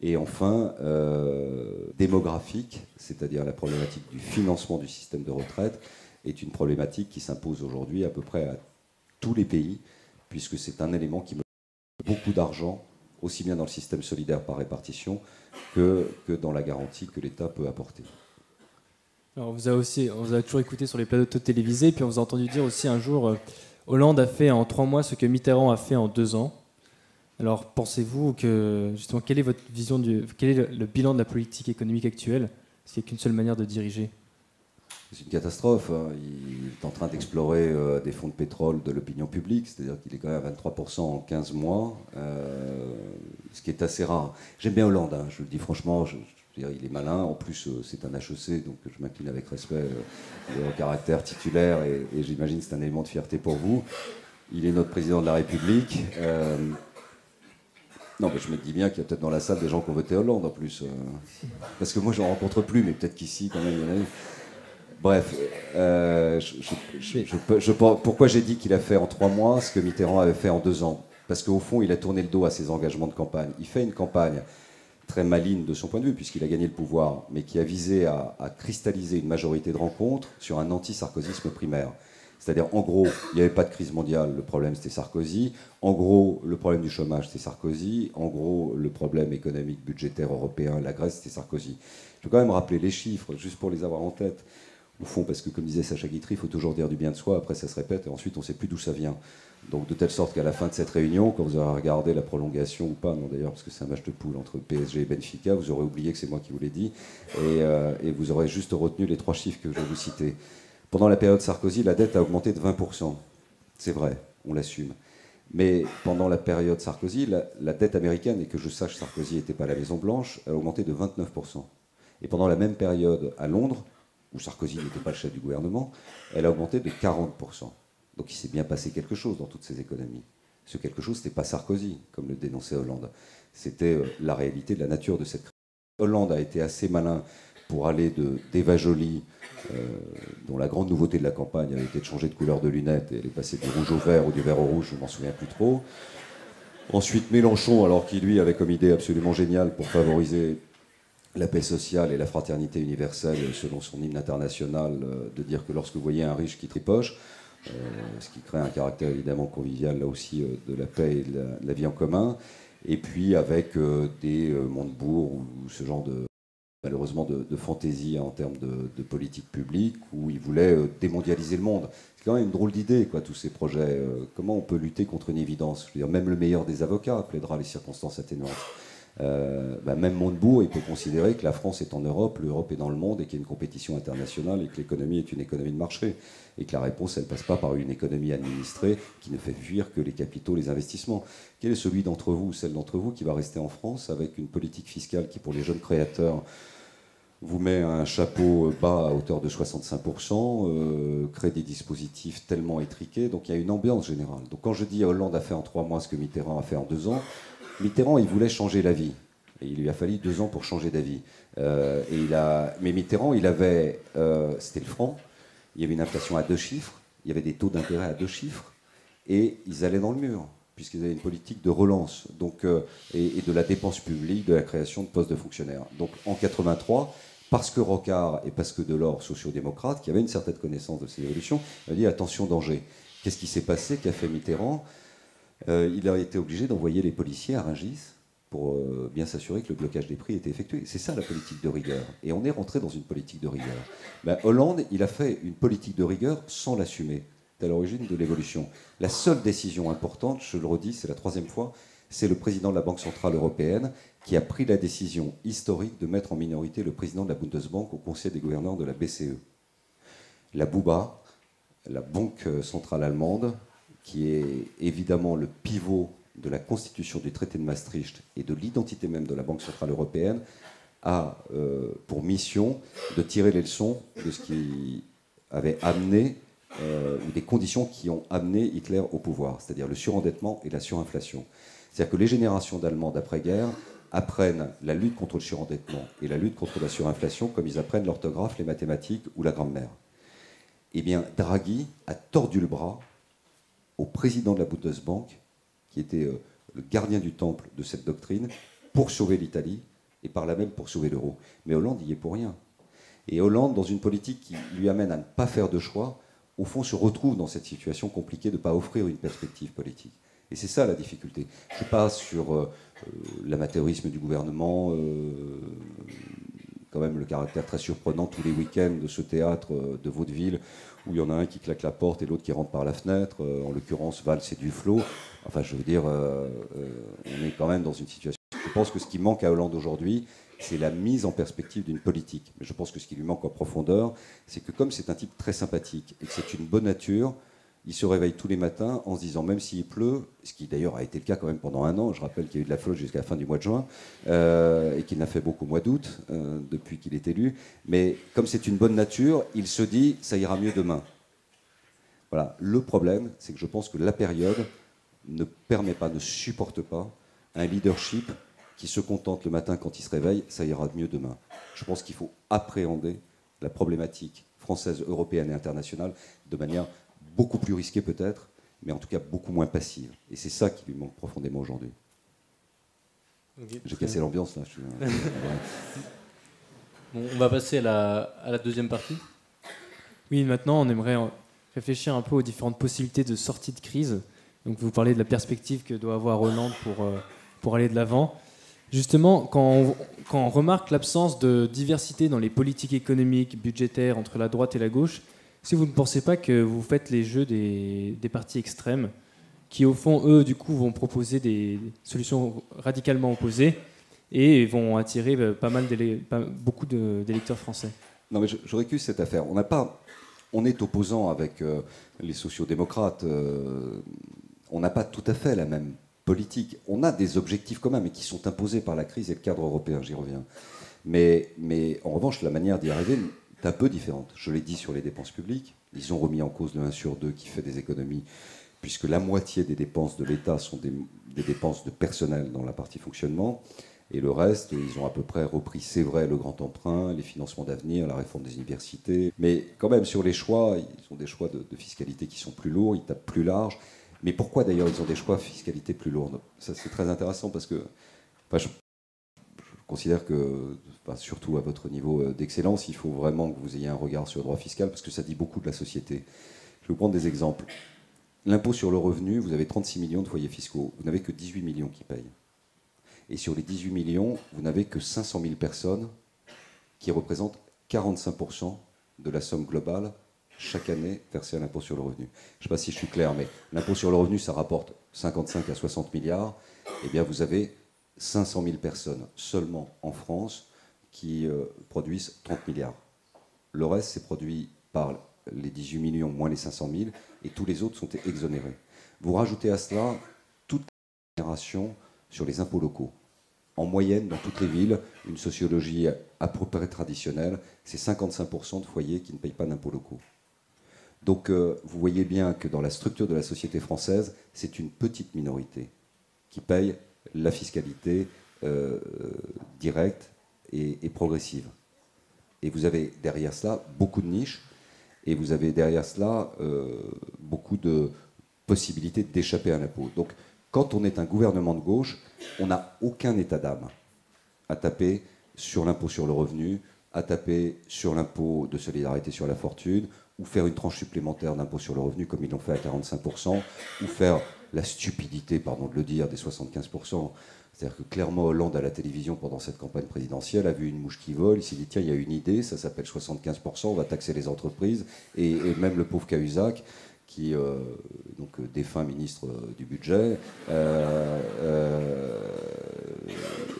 D: Et enfin, euh, démographique, c'est-à-dire la problématique du financement du système de retraite est une problématique qui s'impose aujourd'hui à peu près à tous les pays, puisque c'est un élément qui me beaucoup d'argent, aussi bien dans le système solidaire par répartition que, que dans la garantie que l'État peut apporter.
E: Alors on vous a aussi, on vous a toujours écouté sur les plateaux télévisés, puis on vous a entendu dire aussi un jour, euh, Hollande a fait en trois mois ce que Mitterrand a fait en deux ans. Alors pensez-vous que justement, quelle est votre vision du, quel est le, bilan de la politique économique actuelle? Est-ce qu'il n'y a qu'une seule manière de diriger?
D: C'est une catastrophe. Hein. Il est en train d'explorer euh, des fonds de pétrole de l'opinion publique, c'est-à-dire qu'il est quand même à 23% en 15 mois, euh, ce qui est assez rare. J'aime bien Hollande, hein, je le dis franchement, dire, il est malin, en plus euh, c'est un HEC, donc je m'incline avec respect au caractère titulaire, et, j'imagine que c'est un élément de fierté pour vous. Il est notre président de la République. Non, mais je me dis bien qu'il y a peut-être dans la salle des gens qui ont voté Hollande en plus. parce que moi, je n'en rencontre plus, mais peut-être qu'ici, quand même, il y en a eu. Bref, euh, pourquoi j'ai dit qu'il a fait en trois mois ce que Mitterrand avait fait en deux ans? Parce qu'au fond, il a tourné le dos à ses engagements de campagne. Il fait une campagne très maligne de son point de vue, puisqu'il a gagné le pouvoir, mais qui a visé à, cristalliser une majorité de rencontres sur un anti-sarkozysme primaire. C'est-à-dire, en gros, il n'y avait pas de crise mondiale, le problème c'était Sarkozy. En gros, le problème du chômage c'était Sarkozy. En gros, le problème économique, budgétaire européen, la Grèce c'était Sarkozy. Je veux quand même rappeler les chiffres, juste pour les avoir en tête au fond, parce que comme disait Sacha Guitry, il faut toujours dire du bien de soi, après ça se répète, et ensuite on ne sait plus d'où ça vient. Donc de telle sorte qu'à la fin de cette réunion, quand vous aurez regardé la prolongation ou pas, non d'ailleurs, parce que c'est un match de poule entre PSG et Benfica, vous aurez oublié que c'est moi qui vous l'ai dit, et, euh, et, vous aurez juste retenu les trois chiffres que je vais vous citer. Pendant la période Sarkozy, la dette a augmenté de 20%. C'est vrai, on l'assume. Mais pendant la période Sarkozy, la, la, dette américaine, et que je sache Sarkozy n'était pas à la Maison Blanche, a augmenté de 29%. Et pendant la même période à Londres, où Sarkozy n'était pas le chef du gouvernement, elle a augmenté de 40%. Donc il s'est bien passé quelque chose dans toutes ces économies. Ce quelque chose, ce n'était pas Sarkozy, comme le dénonçait Hollande. C'était euh, la réalité de la nature de cette crise. Hollande a été assez malin pour aller d'Eva Jolie, euh, dont la grande nouveauté de la campagne avait été de changer de couleur de lunettes, et elle est passée du rouge au vert ou du vert au rouge, je ne m'en souviens plus trop. Ensuite, Mélenchon, alors qu'il lui avait comme idée absolument géniale pour favoriser la paix sociale et la fraternité universelle, selon son hymne international, euh, de dire que lorsque vous voyez un riche qui tripoche, euh, ce qui crée un caractère évidemment convivial là aussi euh, de la paix et de la, vie en commun, et puis avec des Montebourg ou ce genre de malheureusement de, fantaisie en termes de, politique publique où il voulait démondialiser le monde. C'est quand même une drôle d'idée, quoi, tous ces projets. comment on peut lutter contre une évidence? Même le meilleur des avocats plaidera les circonstances atténuantes. Euh, bah, même Montebourg, il peut considérer que la France est en Europe, l'Europe est dans le monde et qu'il y a une compétition internationale et que l'économie est une économie de marché. Et que la réponse, elle ne passe pas par une économie administrée qui ne fait fuir que les capitaux, les investissements. Quel est celui d'entre vous ou celle d'entre vous qui va rester en France avec une politique fiscale qui, pour les jeunes créateurs, vous met un chapeau bas à hauteur de 65%, euh, crée des dispositifs tellement étriqués, donc il y a une ambiance générale. Donc quand je dis Hollande a fait en trois mois ce que Mitterrand a fait en deux ans, Mitterrand, il voulait changer la vie. Et il lui a fallu deux ans pour changer d'avis. Euh. Mais Mitterrand, il avait. Euh, c'était le franc. Il y avait une inflation à deux chiffres. Il y avait des taux d'intérêt à deux chiffres. Et ils allaient dans le mur, puisqu'ils avaient une politique de relance donc, euh, et, de la dépense publique, de la création de postes de fonctionnaires. Donc en 83, parce que Rocard et parce que Delors, sociodémocrate, qui avait une certaine connaissance de ces évolutions, a dit attention, danger. Qu'est-ce qui s'est passé Qu'a fait Mitterrand? Euh, il a été obligé d'envoyer les policiers à Rungis pour euh, bien s'assurer que le blocage des prix était effectué. C'est ça la politique de rigueur. Et on est rentré dans une politique de rigueur. Ben, Hollande, il a fait une politique de rigueur sans l'assumer. C'est à l'origine de l'évolution. La seule décision importante, je le redis, c'est la troisième fois, c'est le président de la Banque Centrale Européenne qui a pris la décision historique de mettre en minorité le président de la Bundesbank au Conseil des gouverneurs de la BCE. La BUBA, la Banque Centrale Allemande, qui est évidemment le pivot de la constitution du traité de Maastricht et de l'identité même de la Banque Centrale Européenne, a euh, pour mission de tirer les leçons de ce qui avait amené, euh, ou des conditions qui ont amené Hitler au pouvoir, c'est-à-dire le surendettement et la surinflation. C'est-à-dire que les générations d'Allemands d'après-guerre apprennent la lutte contre le surendettement et la lutte contre la surinflation comme ils apprennent l'orthographe, les mathématiques ou la grammaire. Eh bien, Draghi a tordu le bras au président de la Bundesbank, qui était euh, le gardien du temple de cette doctrine, pour sauver l'Italie et par là même pour sauver l'euro. Mais Hollande y est pour rien. Et Hollande, dans une politique qui lui amène à ne pas faire de choix, au fond se retrouve dans cette situation compliquée de ne pas offrir une perspective politique. Et c'est ça la difficulté. Je passe sur euh, euh, l'amateurisme du gouvernement, quand même le caractère très surprenant tous les week-ends de ce théâtre de vaudeville où il y en a un qui claque la porte et l'autre qui rentre par la fenêtre. Euh, en l'occurrence, Val, c'est du flot. Enfin, je veux dire, euh, euh, on est quand même dans une situation Je pense que ce qui manque à Hollande aujourd'hui, c'est la mise en perspective d'une politique. Mais je pense que ce qui lui manque en profondeur, c'est que comme c'est un type très sympathique et que c'est une bonne nature, il se réveille tous les matins en se disant, même s'il pleut, ce qui d'ailleurs a été le cas quand même pendant un an, je rappelle qu'il y a eu de la flotte jusqu'à la fin du mois de juin, euh, et qu'il n'a fait beaucoup au mois d'août, euh, depuis qu'il est élu, mais comme c'est une bonne nature, il se dit, ça ira mieux demain. Voilà. Le problème, c'est que je pense que la période ne permet pas, ne supporte pas un leadership qui se contente le matin quand il se réveille, ça ira mieux demain. Je pense qu'il faut appréhender la problématique française, européenne et internationale de manière beaucoup plus risquée peut-être, mais en tout cas beaucoup moins passive. Et c'est ça qui lui manque profondément aujourd'hui. J'ai cassé l'ambiance là.
C: bon, on va passer à la, à la deuxième partie.
E: Oui, maintenant on aimerait réfléchir un peu aux différentes possibilités de sortie de crise. Donc vous parlez de la perspective que doit avoir Hollande pour, euh, pour aller de l'avant. Justement, quand on, quand on remarque l'absence de diversité dans les politiques économiques, budgétaires entre la droite et la gauche, si vous ne pensez pas que vous faites les jeux des, des partis extrêmes, qui au fond, eux, du coup, vont proposer des solutions radicalement opposées et vont attirer euh, pas mal beaucoup d'électeurs français
D: Non, mais j'aurais cru cette affaire. On n'a pas on est opposant avec euh, les sociodémocrates. Euh, on n'a pas tout à fait la même politique. On a des objectifs communs, mais qui sont imposés par la crise et le cadre européen, j'y reviens. Mais, mais en revanche, la manière d'y arriver un peu différente. Je l'ai dit sur les dépenses publiques. Ils ont remis en cause le 1 sur 2 qui fait des économies, puisque la moitié des dépenses de l'État sont des, dépenses de personnel dans la partie fonctionnement. Et le reste, ils ont à peu près repris, c'est vrai, le grand emprunt, les financements d'avenir, la réforme des universités. Mais quand même, sur les choix, ils ont des choix de, fiscalité qui sont plus lourds, ils tapent plus large. Mais pourquoi d'ailleurs ils ont des choix de fiscalité plus lourds? Ça, c'est très intéressant parce que considère que, surtout à votre niveau euh, d'excellence, il faut vraiment que vous ayez un regard sur le droit fiscal parce que ça dit beaucoup de la société. Je vais vous prendre des exemples. L'impôt sur le revenu, vous avez 36 millions de foyers fiscaux, vous n'avez que 18 millions qui payent. Et sur les 18 millions, vous n'avez que 500 000 personnes qui représentent 45% de la somme globale chaque année versée à l'impôt sur le revenu. Je ne sais pas si je suis clair, mais l'impôt sur le revenu, ça rapporte 55 à 60 milliards. Eh bien, vous avez 500 000 personnes seulement en France qui euh, produisent 30 milliards. Le reste, c'est produit par les 18 millions moins les 500 000, et tous les autres sont exonérés. Vous rajoutez à cela toute génération sur les impôts locaux. En moyenne, dans toutes les villes, une sociologie à peu près traditionnelle, c'est 55% de foyers qui ne payent pas d'impôts locaux. Donc euh, vous voyez bien que dans la structure de la société française, c'est une petite minorité qui paye la fiscalité euh, directe et, progressive. Et vous avez derrière cela beaucoup de niches, et vous avez derrière cela euh, beaucoup de possibilités d'échapper à l'impôt. Donc quand on est un gouvernement de gauche, on n'a aucun état d'âme à taper sur l'impôt sur le revenu, à taper sur l'impôt de solidarité sur la fortune, ou faire une tranche supplémentaire d'impôt sur le revenu comme ils l'ont fait à 45%, ou faire la stupidité, pardon de le dire, des 75%. C'est-à-dire que clairement, Hollande à la télévision pendant cette campagne présidentielle a vu une mouche qui vole, il s'est dit tiens, il y a une idée, ça s'appelle 75%, on va taxer les entreprises, et, même le pauvre Cahuzac, qui euh, donc euh, défunt ministre euh, du budget,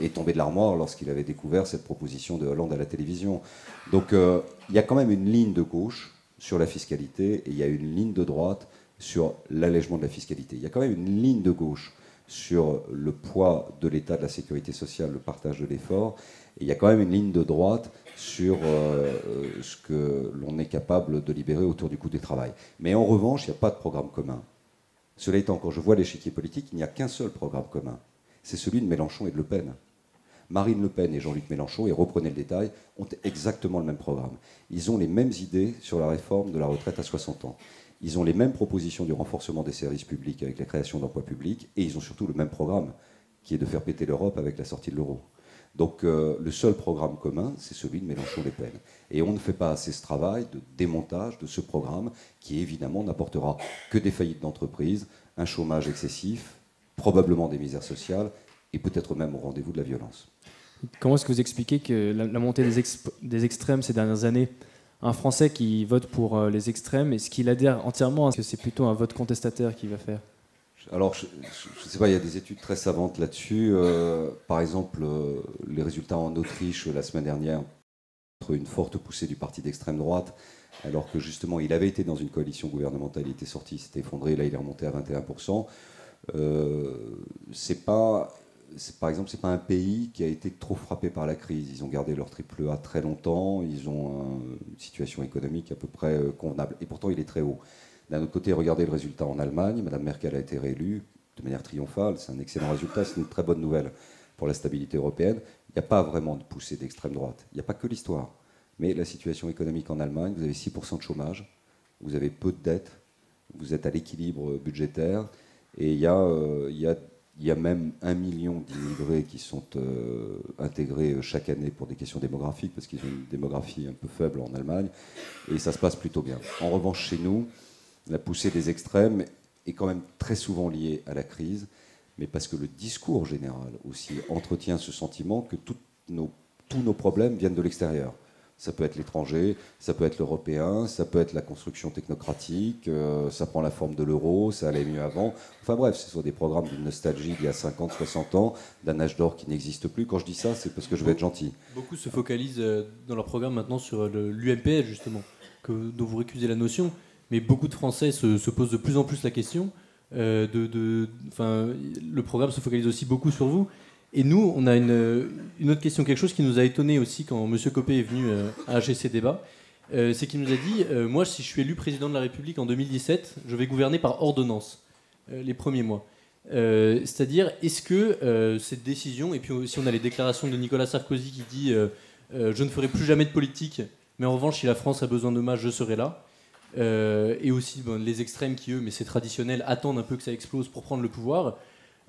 D: est tombé de l'armoire lorsqu'il avait découvert cette proposition de Hollande à la télévision. Donc il y a quand même une ligne de gauche sur la fiscalité et il y a une ligne de droite sur l'allègement de la fiscalité. Il y a quand même une ligne de gauche sur le poids de l'État, de la sécurité sociale, le partage de l'effort. Et il y a quand même une ligne de droite sur euh, euh, ce que l'on est capable de libérer autour du coût du travail. Mais en revanche, il n'y a pas de programme commun. Cela étant, quand je vois l'échiquier politique, il n'y a qu'un seul programme commun. C'est celui de Mélenchon et de Le Pen. Marine Le Pen et Jean-Luc Mélenchon, et reprenez le détail, ont exactement le même programme. Ils ont les mêmes idées sur la réforme de la retraite à 60 ans. Ils ont les mêmes propositions du renforcement des services publics avec la création d'emplois publics, et ils ont surtout le même programme, qui est de faire péter l'Europe avec la sortie de l'euro. Donc euh, le seul programme commun, c'est celui de Mélenchon-Le Pen. Et on ne fait pas assez ce travail de démontage de ce programme qui évidemment n'apportera que des faillites d'entreprises, un chômage excessif, probablement des misères sociales et peut-être même au rendez-vous de la violence.
E: Comment est-ce que vous expliquez que la, montée des, des, extrêmes ces dernières années, un Français qui vote pour euh, les extrêmes, est-ce qu'il adhère entièrement Est-ce que c'est plutôt un vote contestataire qui va faire
D: Alors, je ne sais pas, il y a des études très savantes là-dessus. Euh, par exemple, euh, les résultats en Autriche la semaine dernière entre une forte poussée du parti d'extrême droite, alors que justement il avait été dans une coalition gouvernementale, il était sorti, il s'était effondré, là il est remonté à 21%. Euh, c'est pas, par exemple, c'est pas un pays qui a été trop frappé par la crise. Ils ont gardé leur triple A très longtemps, ils ont une situation économique à peu près euh, convenable, et pourtant il est très haut. D'un autre côté, regardez le résultat en Allemagne. Madame Merkel a été réélue de manière triomphale. C'est un excellent résultat, c'est une très bonne nouvelle pour la stabilité européenne. Il n'y a pas vraiment de poussée d'extrême droite. Il n'y a pas que l'histoire. Mais la situation économique en Allemagne, vous avez 6% de chômage, vous avez peu de dettes, vous êtes à l'équilibre budgétaire, et il y, a, euh, il, y a, il y a, même un million d'immigrés qui sont euh, intégrés chaque année pour des questions démographiques, parce qu'ils ont une démographie un peu faible en Allemagne, et ça se passe plutôt bien. En revanche, chez nous, la poussée des extrêmes est quand même très souvent liée à la crise, mais parce que le discours général aussi entretient ce sentiment que nos, tous nos problèmes viennent de l'extérieur. Ça peut être l'étranger, ça peut être l'européen, ça peut être la construction technocratique, euh, ça prend la forme de l'euro, ça allait mieux avant. Enfin bref, ce sont des programmes d'une nostalgie d'il y a 50, 60 ans, d'un âge d'or qui n'existe plus. Quand je dis ça, c'est parce que je vais être gentil.
C: Beaucoup se focalisent euh, dans leur programme maintenant sur l'UMPS, justement, que, dont vous récusez la notion mais beaucoup de Français se, posent de plus en plus la question. Euh, de, de le programme se focalise aussi beaucoup sur vous. Et nous, on a une, autre question, quelque chose qui nous a étonné aussi quand M. Copé est venu euh, à AGC Débat. Euh, c'est qu'il nous a dit Moi, si je suis élu président de la République en 2017, je vais gouverner par ordonnance les premiers mois. C'est-à-dire, est-ce que cette décision, et puis aussi on a les déclarations de Nicolas Sarkozy qui dit Je ne ferai plus jamais de politique, mais en revanche, si la France a besoin de moi, je serai là. Euh, et aussi les extrêmes qui, eux, mais c'est traditionnel, attendent un peu que ça explose pour prendre le pouvoir.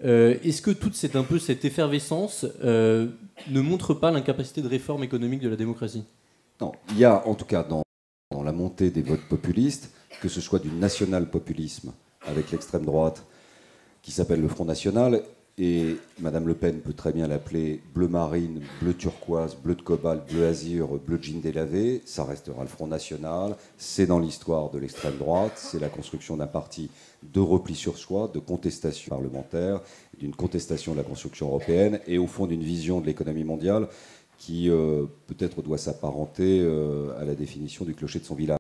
C: Euh, est-ce que toute cette, un peu cette effervescence euh, ne montre pas l'incapacité de réforme économique de la démocratie?
D: Non, il y a en tout cas dans, dans la montée des votes populistes, que ce soit du national-populisme avec l'extrême droite qui s'appelle le Front National, et Madame Le Pen peut très bien l'appeler bleu marine, bleu turquoise, bleu de cobalt, bleu azur, bleu jean délavé. Ça restera le Front National. C'est dans l'histoire de l'extrême droite. C'est la construction d'un parti de repli sur soi, de contestation parlementaire, d'une contestation de la construction européenne et au fond d'une vision de l'économie mondiale qui euh, peut-être doit s'apparenter euh, à la définition du clocher de son village.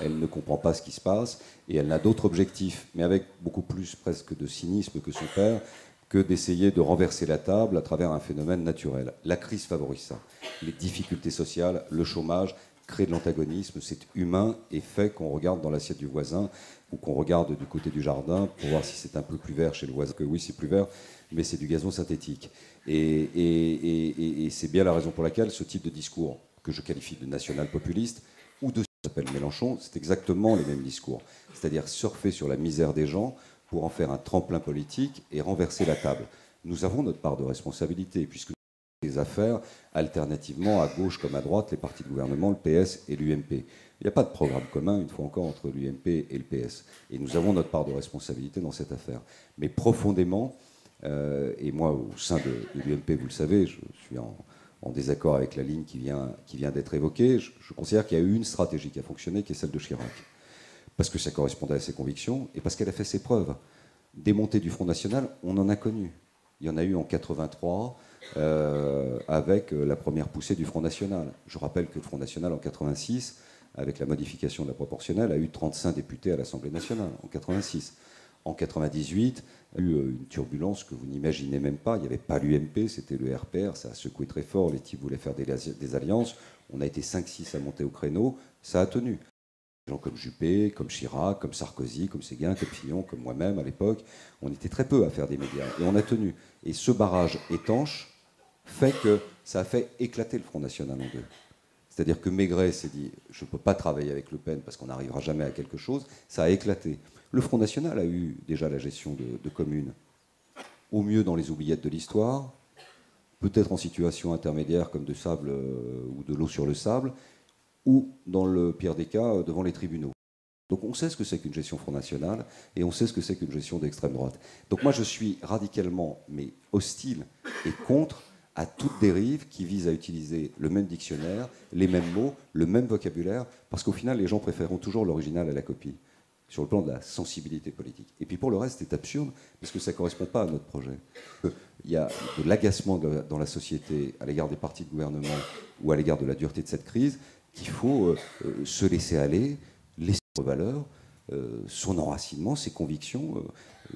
D: Elle ne comprend pas ce qui se passe et elle n'a d'autres objectifs, mais avec beaucoup plus presque de cynisme que son père, que d'essayer de renverser la table à travers un phénomène naturel. La crise favorise ça. Les difficultés sociales, le chômage créent de l'antagonisme, c'est humain et fait qu'on regarde dans l'assiette du voisin ou qu'on regarde du côté du jardin pour voir si c'est un peu plus vert chez le voisin. Que oui, c'est plus vert, mais c'est du gazon synthétique. Et, et c'est bien la raison pour laquelle ce type de discours, que je qualifie de national-populiste, ou de s'appelle Mélenchon, c'est exactement les mêmes discours. C'est-à-dire surfer sur la misère des gens pour en faire un tremplin politique et renverser la table. Nous avons notre part de responsabilité, puisque les affaires, alternativement, à gauche comme à droite, les partis de gouvernement, le PS et l'UMP. Il n'y a pas de programme commun, une fois encore, entre l'UMP et le PS. Et nous avons notre part de responsabilité dans cette affaire. Mais profondément, euh, et moi, au sein de, de l'UMP, vous le savez, je suis en, en désaccord avec la ligne qui vient, d'être évoquée, je, considère qu'il y a eu une stratégie qui a fonctionné, qui est celle de Chirac. Parce que ça correspondait à ses convictions et parce qu'elle a fait ses preuves. Démontée du Front National, on en a connu. Il y en a eu en 83 euh, avec euh, la première poussée du Front National. Je rappelle que le Front National en 86, avec la modification de la proportionnelle, a eu 35 députés à l'Assemblée nationale en 86. En 98, il y a eu euh, une turbulence que vous n'imaginez même pas. Il n'y avait pas l'UMP, c'était le RPR, ça a secoué très fort. Les types voulaient faire des, alliances. On a été 5-6 à monter au créneau, ça a tenu. Des gens comme Juppé, comme Chirac, comme Sarkozy, comme Séguin, comme Fillon, comme moi-même à l'époque, on était très peu à faire des médias et on a tenu. Et ce barrage étanche fait que ça a fait éclater le Front National en deux. C'est-à-dire que Maigret s'est dit je ne peux pas travailler avec Le Pen parce qu'on n'arrivera jamais à quelque chose. Ça a éclaté. Le Front National a eu déjà la gestion de, communes, au mieux dans les oubliettes de l'histoire, peut-être en situation intermédiaire comme de sable euh, ou de l'eau sur le sable, ou dans le pire des cas, euh, devant les tribunaux. Donc on sait ce que c'est qu'une gestion Front National et on sait ce que c'est qu'une gestion d'extrême droite. Donc moi je suis radicalement mais hostile et contre à toute dérive qui vise à utiliser le même dictionnaire, les mêmes mots, le même vocabulaire, parce qu'au final les gens préféreront toujours l'original à la copie. Sur le plan de la sensibilité politique. Et puis pour le reste, c'est absurde, parce que ça ne correspond pas à notre projet. Il y a de l'agacement dans la société à l'égard des partis de gouvernement ou à l'égard de la dureté de cette crise, qu'il faut euh, euh, se laisser aller, laisser ses valeurs, euh, son enracinement, ses convictions.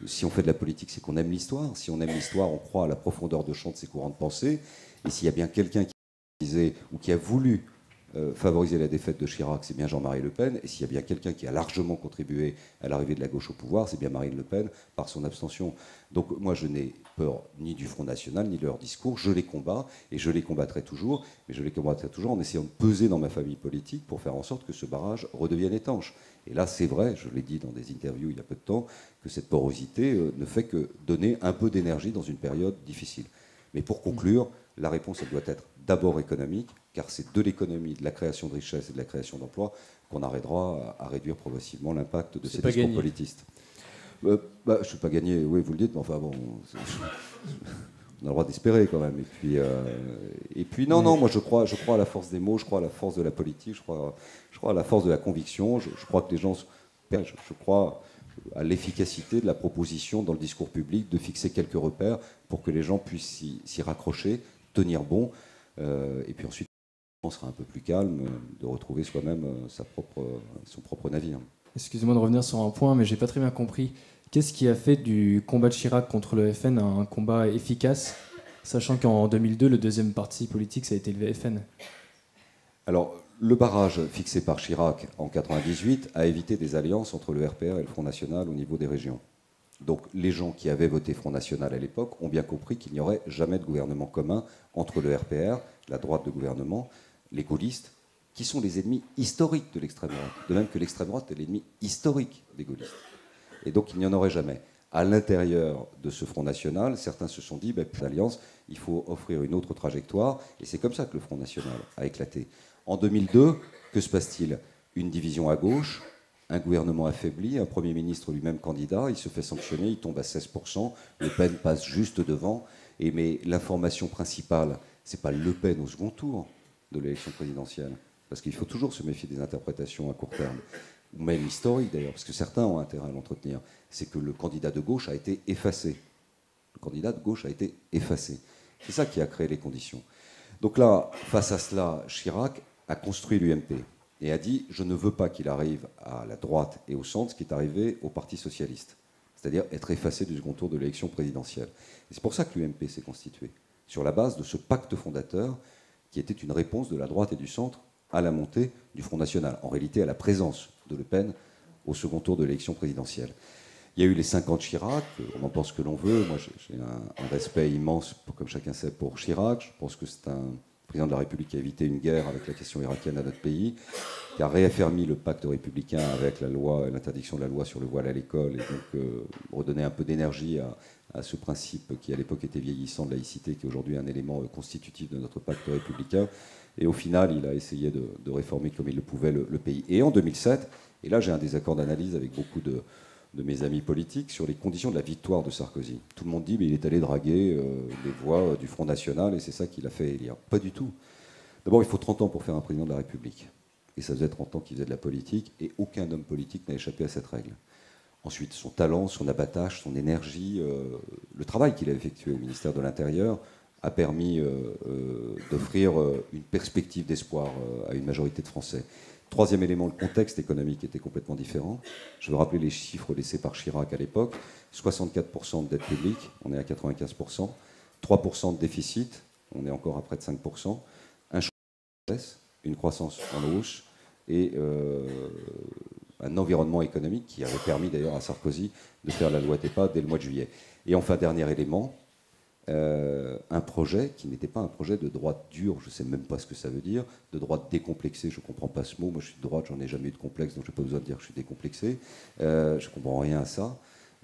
D: si on fait de la politique, c'est qu'on aime l'histoire. Si on aime l'histoire, on croit à la profondeur de champ de ses courants de pensée. Et s'il y a bien quelqu'un qui disait ou qui a voulu euh, favoriser la défaite de Chirac, c'est bien Jean-Marie Le Pen. Et s'il y a bien quelqu'un qui a largement contribué à l'arrivée de la gauche au pouvoir, c'est bien Marine Le Pen par son abstention. Donc moi, je n'ai peur ni du Front National, ni de leur discours. Je les combats et je les combattrai toujours. Mais je les combattrai toujours en essayant de peser dans ma famille politique pour faire en sorte que ce barrage redevienne étanche. Et là, c'est vrai, je l'ai dit dans des interviews il y a peu de temps, que cette porosité euh, ne fait que donner un peu d'énergie dans une période difficile. Mais pour conclure, la réponse, elle doit être d'abord économique, car c'est de l'économie, de la création de richesses et de la création d'emplois qu'on arrivera à, réduire progressivement l'impact de ces discours politistes. Euh, bah, je ne suis pas gagné, oui, vous le dites, mais enfin bon, on a le droit d'espérer quand même. Et puis, euh, et puis non, non, moi je crois, je crois à la force des mots, je crois à la force de la politique, je crois, je crois à la force de la conviction, je, crois que les gens, je, je crois à l'efficacité de la proposition dans le discours public de fixer quelques repères pour que les gens puissent s'y raccrocher, tenir bon, euh, et puis ensuite on sera un peu plus calme de retrouver soi-même euh, sa propre, son propre navire.
E: Excusez-moi de revenir sur un point, mais j'ai pas très bien compris. Qu'est-ce qui a fait du combat de Chirac contre le FN un combat efficace, sachant qu'en 2002, le deuxième parti politique, ça a été le VFN
D: Alors, le barrage fixé par Chirac en 1998 a évité des alliances entre le RPR et le Front National au niveau des régions. Donc les gens qui avaient voté Front National à l'époque ont bien compris qu'il n'y aurait jamais de gouvernement commun entre le RPR, la droite de gouvernement, les gaullistes, qui sont les ennemis historiques de l'extrême droite, de même que l'extrême droite est l'ennemi historique des gaullistes. Et donc il n'y en aurait jamais. À l'intérieur de ce Front National, certains se sont dit, ben, d'alliance, il faut offrir une autre trajectoire, et c'est comme ça que le Front National a éclaté. En 2002, que se passe-t-il? Une division à gauche, un gouvernement affaibli, un Premier ministre lui-même candidat, il se fait sanctionner, il tombe à 16%, Le Pen passe juste devant, et, mais l'information principale, c'est pas Le Pen au second tour de l'élection présidentielle, parce qu'il faut toujours se méfier des interprétations à court terme, ou même historiques d'ailleurs, parce que certains ont intérêt à l'entretenir, c'est que le candidat de gauche a été effacé. Le candidat de gauche a été effacé. C'est ça qui a créé les conditions. Donc là, face à cela, Chirac a construit l'UMP et a dit je ne veux pas qu'il arrive à la droite et au centre ce qui est arrivé au Parti socialiste, c'est-à-dire être effacé du second tour de l'élection présidentielle. C'est pour ça que l'UMP s'est constitué, sur la base de ce pacte fondateur qui était une réponse de la droite et du centre à la montée du Front National, en réalité à la présence de Le Pen au second tour de l'élection présidentielle. Il y a eu les 50 Chirac, on en pense que l'on veut. Moi, j'ai un, respect immense, comme chacun sait, pour Chirac. Je pense que c'est un, président de la République a évité une guerre avec la question irakienne à notre pays, qui a réaffirmé le pacte républicain avec la loi, l'interdiction de la loi sur le voile à l'école, et donc euh, redonner un peu d'énergie à, ce principe qui à l'époque était vieillissant de laïcité, qui est aujourd'hui un élément euh, constitutif de notre pacte républicain. Et au final, il a essayé de, réformer comme il le pouvait le pays. Et en 2007, et là j'ai un désaccord d'analyse avec beaucoup de, de mes amis politiques sur les conditions de la victoire de Sarkozy. Tout le monde dit, mais il est allé draguer euh, les voix du Front National et c'est ça qui l'a fait élire. Pas du tout. D'abord, il faut 30 ans pour faire un président de la République. Et ça faisait 30 ans qu'il faisait de la politique et aucun homme politique n'a échappé à cette règle. Ensuite, son talent, son abattage, son énergie, euh, le travail qu'il a effectué au ministère de l'Intérieur a permis euh, d'offrir une perspective d'espoir à une majorité de Français. Troisième élément, le contexte économique était complètement différent. Je veux rappeler les chiffres laissés par Chirac à l'époque. 64% de dette publique, on est à 95%. 3% de déficit, on est encore à près de 5%. Un une croissance en hausse et euh, un environnement économique qui avait permis d'ailleurs à Sarkozy de faire la loi TEPA dès le mois de juillet. Et enfin, dernier élément, euh, un projet qui n'était pas un projet de droite dure, je ne sais même pas ce que ça veut dire, de droite décomplexée, je ne comprends pas ce mot, moi je suis de droite, j'en ai jamais eu de complexe, donc je n'ai pas besoin de dire que je suis décomplexé, euh, je ne comprends rien à ça.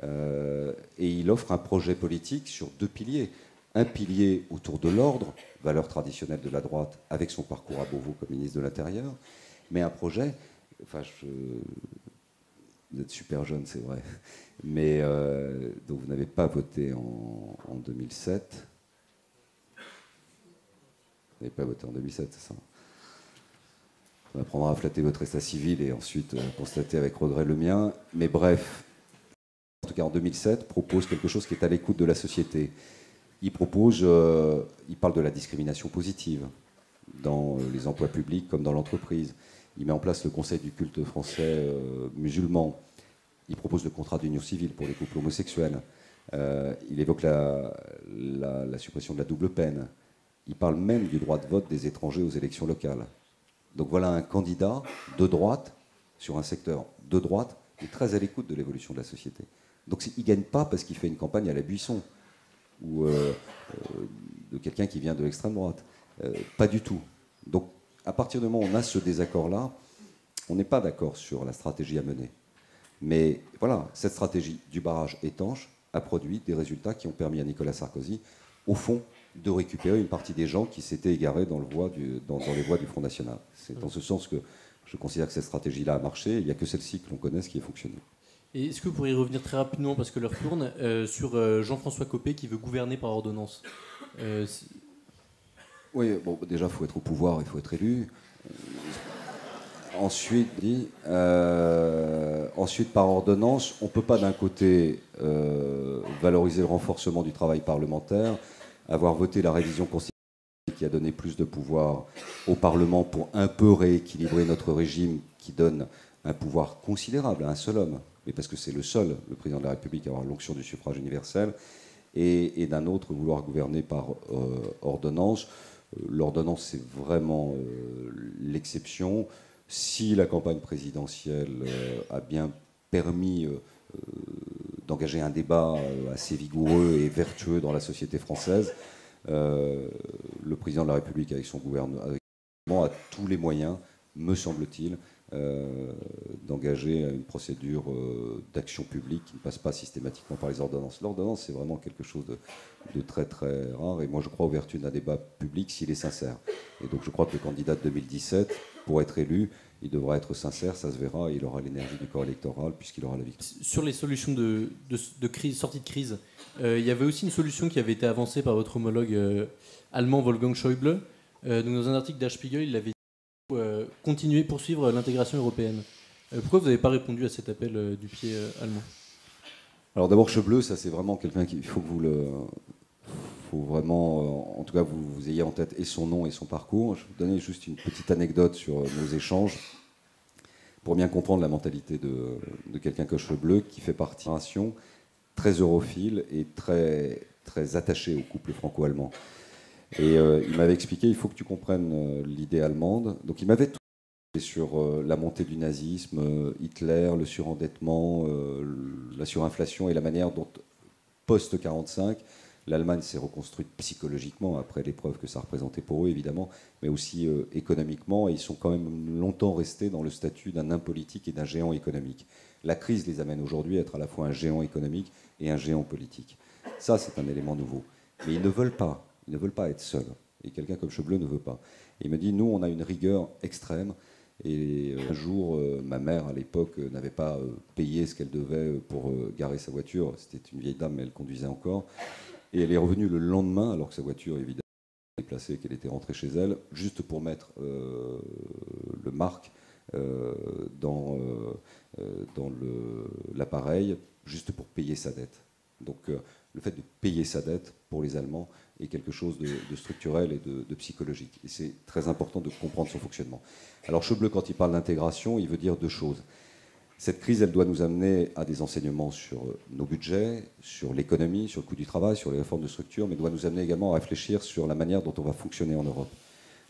D: Euh, et il offre un projet politique sur deux piliers. Un pilier autour de l'ordre, valeur traditionnelle de la droite, avec son parcours à Beauvau comme ministre de l'Intérieur, mais un projet, enfin, je, vous êtes super jeune, c'est vrai. Mais euh, donc vous n'avez pas voté en, 2007. Vous n'avez pas voté en 2007, c'est ça On apprendra à flatter votre état civil et ensuite euh, constater avec regret le mien. Mais bref, en tout cas en 2007, propose quelque chose qui est à l'écoute de la société. Il propose, euh, il parle de la discrimination positive dans les emplois publics comme dans l'entreprise. Il met en place le Conseil du culte français euh, musulman. Il propose le contrat d'union civile pour les couples homosexuels. Euh, il évoque la, suppression de la double peine. Il parle même du droit de vote des étrangers aux élections locales. Donc voilà un candidat de droite sur un secteur de droite et très à l'écoute de l'évolution de la société. Donc il ne gagne pas parce qu'il fait une campagne à la Buisson ou euh, de quelqu'un qui vient de l'extrême droite. Pas du tout. Donc à partir du moment où on a ce désaccord-là, on n'est pas d'accord sur la stratégie à mener. Mais voilà, cette stratégie du barrage étanche a produit des résultats qui ont permis à Nicolas Sarkozy, au fond, de récupérer une partie des gens qui s'étaient égarés dans, le voie dans- les voies du Front National. C'est dans ce sens que je considère que cette stratégie-là a marché. Il n'y a que celle-ci que l'on connaisse qui a fonctionné.
C: Et est-ce que vous pourriez revenir très rapidement, parce que l'heure tourne, euh, sur euh, Jean-François Copé qui veut gouverner par ordonnance? Euh,
D: Oui, bon, déjà, il faut être au pouvoir, il faut être élu. Ensuite, euh, ensuite, par ordonnance, on ne peut pas d'un côté euh, valoriser le renforcement du travail parlementaire, avoir voté la révision constitutionnelle qui a donné plus de pouvoir au Parlement pour un peu rééquilibrer notre régime qui donne un pouvoir considérable à un seul homme, mais parce que c'est le seul, le président de la République, à avoir l'onction du suffrage universel, et, et d'un autre vouloir gouverner par euh, ordonnance. L'ordonnance, c'est vraiment euh, l'exception. Si la campagne présidentielle euh, a bien permis euh, d'engager un débat assez vigoureux et vertueux dans la société française, le président de la République, avec son gouvernement, a tous les moyens, me semble-t-il, euh, d'engager une procédure euh, d'action publique qui ne passe pas systématiquement par les ordonnances. L'ordonnance, c'est vraiment quelque chose de, très très rare, et moi je crois aux vertus d'un débat public s'il est sincère. Et donc je crois que le candidat de 2017, pour être élu, il devra être sincère, ça se verra, il aura l'énergie du corps électoral puisqu'il aura la victoire.
C: Sur les solutions de, de, de crise, sortie de crise, euh, il y avait aussi une solution qui avait été avancée par votre homologue allemand Wolfgang Schäuble. Donc dans un article d'Her Spiegel, il avait continuer, poursuivre l'intégration européenne. Euh, pourquoi vous n'avez pas répondu à cet appel euh, du pied euh, allemand?
D: Alors d'abord, Chebleu, ça c'est vraiment quelqu'un qu'il faut que vous le. faut vraiment, euh, en tout cas, vous, ayez en tête et son nom et son parcours. Je vais vous donner juste une petite anecdote sur euh, nos échanges pour bien comprendre la mentalité de, quelqu'un comme Chebleu qui fait partie d'une nation très europhile et très, très attaché au couple franco-allemand. Et euh, il m'avait expliqué il faut que tu comprennes euh, l'idée allemande. Donc il m'avait tout sur euh, la montée du nazisme, Hitler, le surendettement, la surinflation et la manière dont, post-45, l'Allemagne s'est reconstruite psychologiquement après l'épreuve que ça représentait pour eux, évidemment, mais aussi économiquement. Et ils sont quand même longtemps restés dans le statut d'un nain politique et d'un géant économique. La crise les amène aujourd'hui à être à la fois un géant économique et un géant politique. Ça, c'est un élément nouveau. Mais ils ne veulent pas. Ils ne veulent pas être seuls. Et quelqu'un comme Chebleu ne veut pas. Et il me dit, nous, on a une rigueur extrême. Et euh, un jour, euh, ma mère, à l'époque, euh, n'avait pas payé ce qu'elle devait pour garer sa voiture. C'était une vieille dame, mais elle conduisait encore. Et elle est revenue le lendemain, alors que sa voiture, évidemment, était déplacée, qu'elle était rentrée chez elle, juste pour mettre le marque dans, dans l'appareil, juste pour payer sa dette. Donc le fait de payer sa dette pour les Allemands est quelque chose de, structurel et de, psychologique. Et c'est très important de comprendre son fonctionnement. Alors Chebleu, quand il parle d'intégration, il veut dire deux choses. Cette crise, elle doit nous amener à des enseignements sur nos budgets, sur l'économie, sur le coût du travail, sur les réformes de structure, mais doit nous amener également à réfléchir sur la manière dont on va fonctionner en Europe.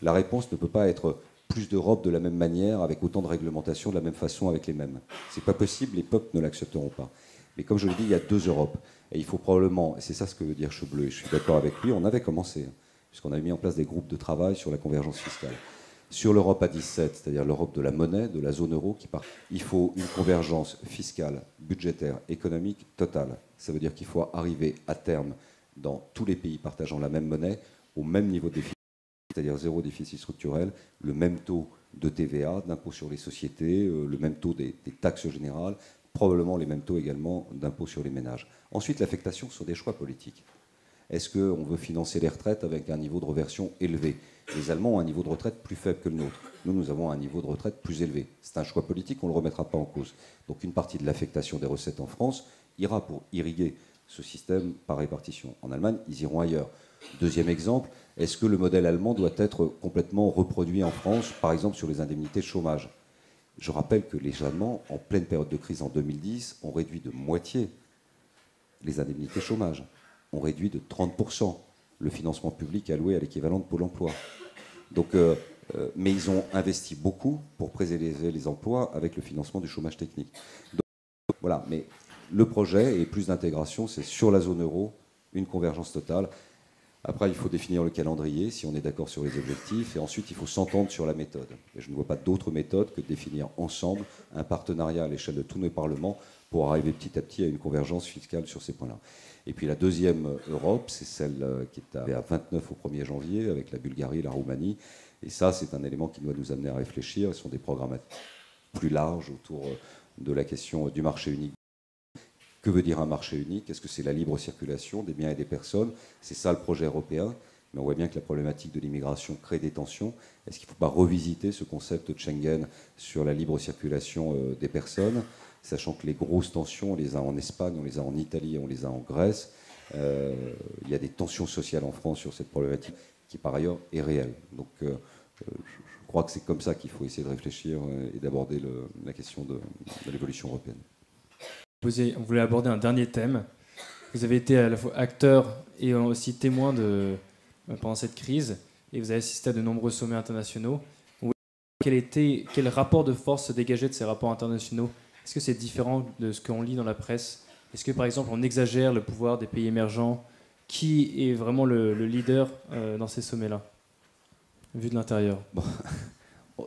D: La réponse ne peut pas être plus d'Europe de la même manière, avec autant de réglementations, de la même façon, avec les mêmes. C'est pas possible, les peuples ne l'accepteront pas. Mais comme je le dis, il y a deux Europes. Et il faut probablement, et c'est ça ce que veut dire Chebleu, et je suis d'accord avec lui, on avait commencé, hein, puisqu'on avait mis en place des groupes de travail sur la convergence fiscale. Sur l'Europe à 17, c'est-à-dire l'Europe de la monnaie, de la zone euro, qui part, il faut une convergence fiscale, budgétaire, économique totale. Ça veut dire qu'il faut arriver à terme, dans tous les pays partageant la même monnaie, au même niveau de déficit, c'est-à-dire zéro déficit structurel, le même taux de TVA, d'impôt sur les sociétés, euh, le même taux des, des taxes générales, probablement les mêmes taux également d'impôt sur les ménages. Ensuite, l'affectation sur des choix politiques. est-ce qu'on veut financer les retraites avec un niveau de reversion élevé? Les Allemands ont un niveau de retraite plus faible que le nôtre. Nous, nous avons un niveau de retraite plus élevé. C'est un choix politique, on ne le remettra pas en cause. Donc une partie de l'affectation des recettes en France ira pour irriguer ce système par répartition. En Allemagne, ils iront ailleurs. Deuxième exemple, est-ce que le modèle allemand doit être complètement reproduit en France, par exemple sur les indemnités de chômage? Je rappelle que les Allemands, en pleine période de crise en 2010, ont réduit de moitié les indemnités de chômage, ont réduit de 30% le financement public alloué à l'équivalent de Pôle emploi. Euh, euh, mais ils ont investi beaucoup pour préserver les emplois avec le financement du chômage technique. voilà, mais le projet et plus d'intégration, c'est sur la zone euro, une convergence totale. Après, il faut définir le calendrier, si on est d'accord sur les objectifs, et ensuite, il faut s'entendre sur la méthode. Je ne vois pas d'autre méthode que de définir ensemble un partenariat à l'échelle de tous nos parlements pour arriver petit à petit à une convergence fiscale sur ces points-là. Et puis la deuxième Europe, c'est celle euh, qui est à 29 au 1er janvier, avec la Bulgarie et la Roumanie. Et ça, c'est un élément qui doit nous amener à réfléchir. Ce sont des programmes plus larges autour euh, de la question du marché unique que veut dire un marché unique? Est-ce que c'est la libre circulation des biens et des personnes? C'est ça le projet européen. Mais on voit bien que la problématique de l'immigration crée des tensions. Est-ce qu'il ne faut pas revisiter ce concept de Schengen sur la libre circulation euh, des personnes, sachant que les grosses tensions, on les a en Espagne, on les a en Italie, on les a en Grèce. Euh, il y a des tensions sociales en France sur cette problématique qui, par ailleurs, est réelle. Donc, euh, je crois que c'est comme ça qu'il faut essayer de réfléchir et d'aborder la question de l'évolution européenne
E: on voulait aborder un dernier thème. Vous avez été à la fois acteur et aussi témoin de, euh, pendant cette crise, et vous avez assisté à de nombreux sommets internationaux. Quel, était, quel rapport de force se dégageait de ces rapports internationaux? Est-ce que c'est différent de ce qu'on lit dans la presse? Est-ce que par exemple on exagère le pouvoir des pays émergents? Qui est vraiment le, leader euh, dans ces sommets-là, vu de l'intérieur?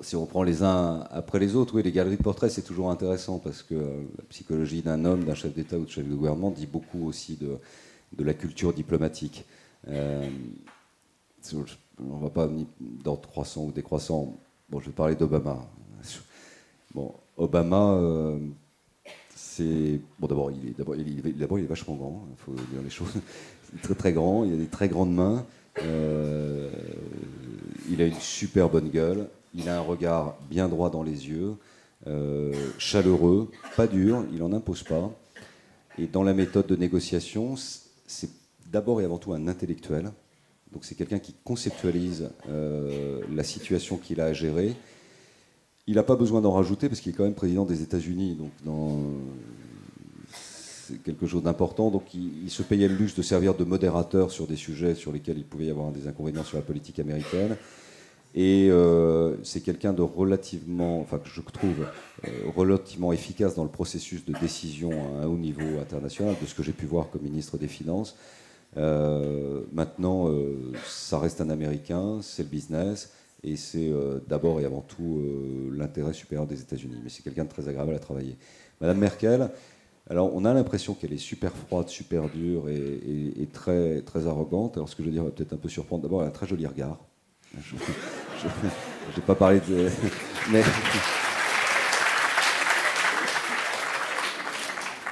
D: si on prend les uns après les autres, oui, les galeries de portraits, c'est toujours intéressant parce que la psychologie d'un homme, d'un chef d'État ou de chef de gouvernement dit beaucoup aussi de, de la culture diplomatique. Euh, on ne va pas dans 300 ou décroissant. Bon, je vais parler d'Obama. Bon, Obama, euh, c'est. Bon, d'abord, il il, est, vachement grand, il faut dire les choses. Il est très très grand, il a des très grandes mains. Euh, il a une super bonne gueule. Il a un regard bien droit dans les yeux, euh, chaleureux, pas dur, il n'en impose pas. Et dans la méthode de négociation, c'est d'abord et avant tout un intellectuel. Donc c'est quelqu'un qui conceptualise euh, la situation qu'il a à gérer. Il n'a pas besoin d'en rajouter parce qu'il est quand même président des États-Unis, donc c'est quelque chose d'important. Donc il, il, se payait le luxe de servir de modérateur sur des sujets sur lesquels il pouvait y avoir des inconvénients sur la politique américaine. Et euh, c'est quelqu'un de relativement, enfin que je trouve euh, relativement efficace dans le processus de décision à un haut niveau international, de ce que j'ai pu voir comme ministre des Finances. Euh, maintenant, ça reste un Américain, c'est le business, et c'est d'abord et avant tout l'intérêt supérieur des États-Unis. Mais c'est quelqu'un de très agréable à travailler. Madame Merkel, alors on a l'impression qu'elle est super froide, super dure et, très, très arrogante. Alors ce que je veux dire va peut-être un peu surprendre. D'abord, elle a un très joli regard. Je n'ai pas parlé de.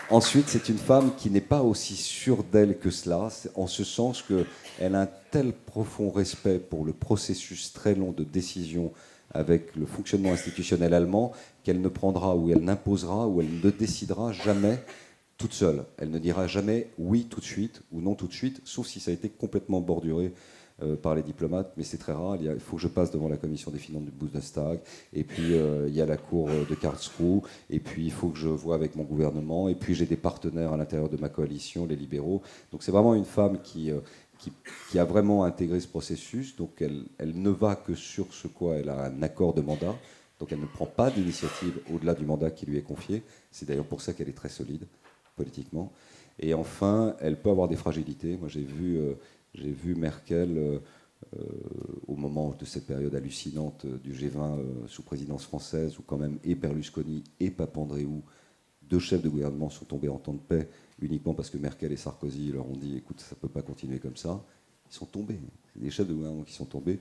D: Ensuite, c'est une femme qui n'est pas aussi sûre d'elle que cela, en ce sens qu'elle a un tel profond respect pour le processus très long de décision avec le fonctionnement institutionnel allemand qu'elle ne prendra ou elle n'imposera ou elle ne décidera jamais toute seule. Elle ne dira jamais oui tout de suite ou non tout de suite, sauf si ça a été complètement borduré euh, par les diplomates, mais c'est très rare. Il, faut que je passe devant la commission des finances du Bundestag, et puis euh, il y a la cour de Karlsruhe, et puis il faut que je vois avec mon gouvernement, et puis j'ai des partenaires à l'intérieur de ma coalition, les libéraux. Donc c'est vraiment une femme qui, euh, qui, a vraiment intégré ce processus. Donc elle, elle ne va que sur ce quoi elle a un accord de mandat. Donc elle ne prend pas d'initiative au-delà du mandat qui lui est confié. C'est d'ailleurs pour ça qu'elle est très solide politiquement. Et enfin, elle peut avoir des fragilités. Moi, j'ai vu j'ai vu Merkel euh, euh, au moment de cette période hallucinante du G20 euh, sous présidence française, où quand même et Berlusconi et Papandreou, deux chefs de gouvernement, sont tombés en temps de paix uniquement parce que Merkel et Sarkozy leur ont dit écoute, ça ne peut pas continuer comme ça. Ils sont tombés. C'est des chefs de gouvernement qui sont tombés.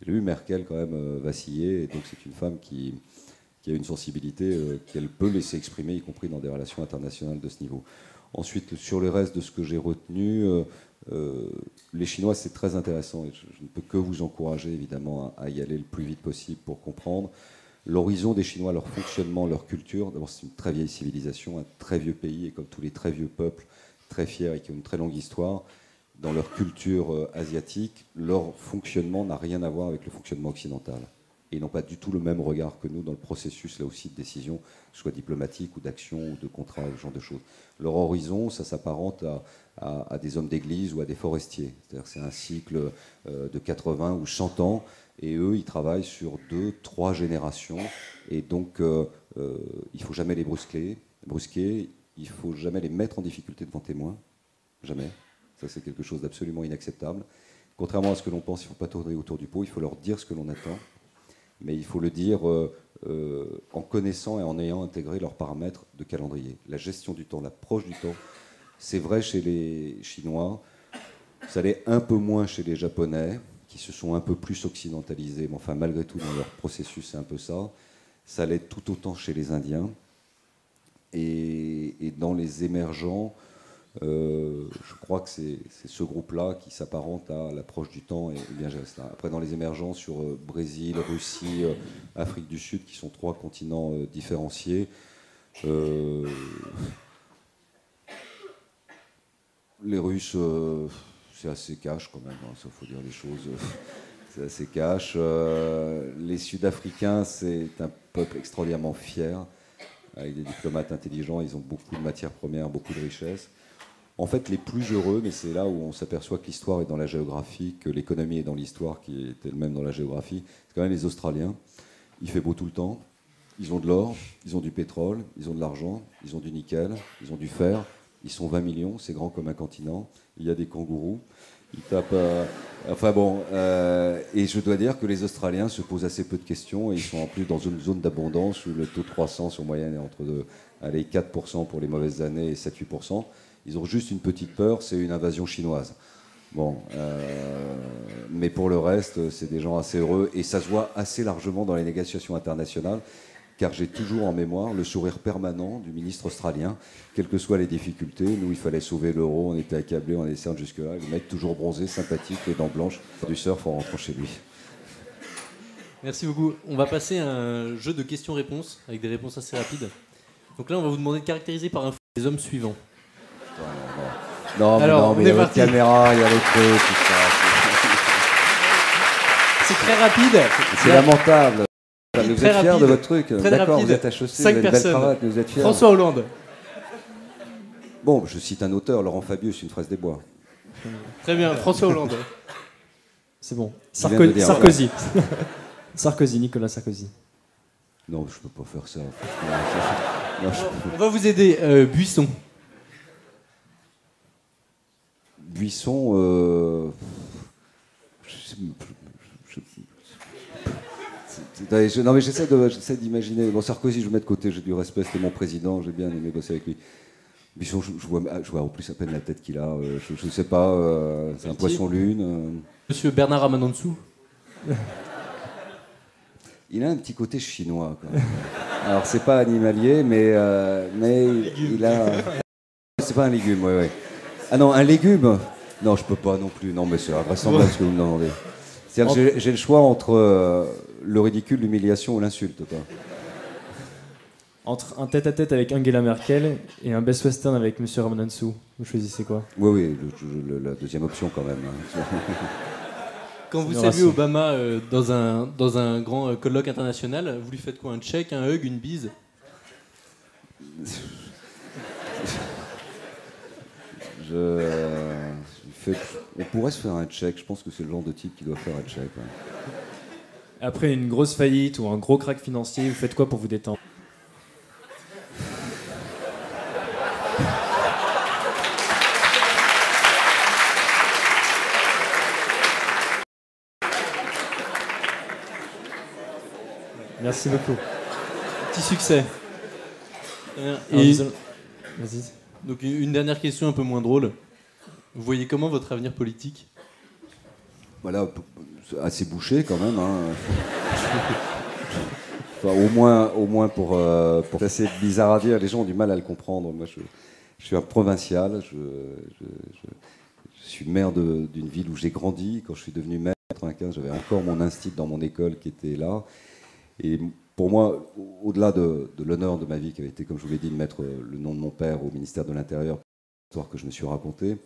D: J'ai vu Merkel quand même vaciller, et donc c'est une femme qui, qui a une sensibilité qu'elle peut laisser exprimer, y compris dans des relations internationales de ce niveau. Ensuite, sur le reste de ce que j'ai retenu, les Chinois, c'est très intéressant et je, ne peux que vous encourager évidemment à, y aller le plus vite possible pour comprendre l'horizon des Chinois, leur fonctionnement, leur culture. D'abord, c'est une très vieille civilisation, un très vieux pays et comme tous les très vieux peuples, très fiers et qui ont une très longue histoire, dans leur culture asiatique, leur fonctionnement n'a rien à voir avec le fonctionnement occidental ils n'ont pas du tout le même regard que nous dans le processus, là aussi, de décision, soit diplomatique ou d'action ou de contrat, ce genre de choses. Leur horizon, ça s'apparente à, des hommes d'église ou à des forestiers. C'est-à-dire c'est un cycle euh, de 80 ou 100 ans, et eux, ils travaillent sur deux, trois générations, et donc euh, euh, il ne faut jamais les brusquer, brusquer, il ne faut jamais les mettre en difficulté devant témoins, jamais. Ça, c'est quelque chose d'absolument inacceptable. Contrairement à ce que l'on pense, il ne faut pas tourner autour du pot, il faut leur dire ce que l'on attend mais il faut le dire euh, euh, en connaissant et en ayant intégré leurs paramètres de calendrier. La gestion du temps, l'approche du temps, c'est vrai chez les Chinois, ça l'est un peu moins chez les Japonais, qui se sont un peu plus occidentalisés, mais enfin malgré tout dans leur processus c'est un peu ça. Ça l'est tout autant chez les Indiens. Et, et dans les émergents, euh, je crois que c'est ce groupe-là qui s'apparente à l'approche du temps et, bien gérer cela. Après, dans les émergents sur euh, Brésil, Russie, euh, Afrique du Sud, qui sont trois continents différenciés, les Russes, c'est assez cash quand même, il hein, faut dire les choses. c'est assez cash. les Sud-Africains, c'est un peuple extraordinairement fier, avec des diplomates intelligents, ils ont beaucoup de matières premières, beaucoup de richesses en fait les plus heureux, mais c'est là où on s'aperçoit que l'histoire est dans la géographie, que l'économie est dans l'histoire, qui est elle-même dans la géographie, c'est quand même les Australiens. Il fait beau tout le temps, ils ont de l'or, ils ont du pétrole, ils ont de l'argent, ils ont du nickel, ils ont du fer, ils sont 20 millions, c'est grand comme un continent, il y a des kangourous, ils tapent... Euh, enfin bon, euh, et je dois dire que les Australiens se posent assez peu de questions, et ils sont en plus dans une zone d'abondance où le taux de croissance en moyenne est entre allez, 4% pour les mauvaises années et 7-8%. Ils ont juste une petite peur, c'est une invasion chinoise. Bon, euh, mais pour le reste, c'est des gens assez heureux et ça se voit assez largement dans les négociations internationales, car j'ai toujours en mémoire le sourire permanent du ministre australien, quelles que soient les difficultés. Nous, il fallait sauver l'euro, on était accablés, on est jusque-là. Le mec toujours bronzé, sympathique, les dents blanches, du surf en rentrant chez lui.
C: Merci beaucoup. On va passer à un jeu de questions-réponses avec des réponses assez rapides. Donc là, on va vous demander de caractériser par un les hommes suivants.
D: Non, mais, non, mais il y a votre caméra, il y a les trucs, tout ça.
C: C'est très rapide.
D: C'est lamentable. Vous êtes fiers de votre truc. D'accord, vous êtes à chaussée, vous avez une belle cravate, mais vous êtes fiers.
C: François Hollande.
D: Bon, je cite un auteur, Laurent Fabius, une phrase des bois.
C: Très bien, François Hollande.
E: C'est bon. Sarkozy. Sarkozy, Nicolas Sarkozy.
D: Non, je peux pas faire ça.
C: On va vous aider. Euh, Buisson.
D: Buisson. Euh, non mais j'essaie d'imaginer. Bon Sarkozy, je mets de côté, j'ai du respect, c'était mon président, j'ai bien aimé bosser avec lui. Buisson, je, vois, je vois en plus à peine la tête qu'il a. Euh, je ne sais pas, euh, c'est un poisson lune.
C: Monsieur Bernard Amanonsou.
D: Il a un petit côté chinois. Quand même. Alors c'est pas animalier, mais mais il a. C'est pas un légume, oui, oui. Ah non, un légume Non, je peux pas non plus. Non, mais c'est vraisemblable ce que vous me demandez. C'est-à-dire j'ai le choix entre euh, le ridicule, l'humiliation ou l'insulte.
E: Entre un tête-à-tête avec Angela Merkel et un best western avec M. Ramanansou, vous choisissez quoi?
D: Oui, oui, la deuxième option quand même. Hein.
C: Quand vous saluez Obama euh, dans, un, dans un grand euh, colloque international, vous lui faites quoi? Un check, un hug, une bise?
D: on pourrait se faire un check. Je pense que c'est le genre de type qui doit faire un check.
E: Après une grosse faillite ou un gros crack financier, vous faites quoi pour vous détendre? Merci beaucoup.
C: Petit succès. Et... Vas-y. Donc une dernière question un peu moins drôle. Vous voyez comment votre avenir politique?
D: Voilà, assez bouché quand même. Hein. au moins, au moins pour, euh, pour assez bizarre à dire, les gens ont du mal à le comprendre. Moi, je, suis un provincial, je, suis maire d'une ville où j'ai grandi. Quand je suis devenu maire en 1995, j'avais encore mon institut dans mon école qui était là. Et pour moi, au-delà de, l'honneur de ma vie qui avait été, comme je vous l'ai dit, de mettre le nom de mon père au ministère de l'Intérieur, l'histoire que je me suis racontée,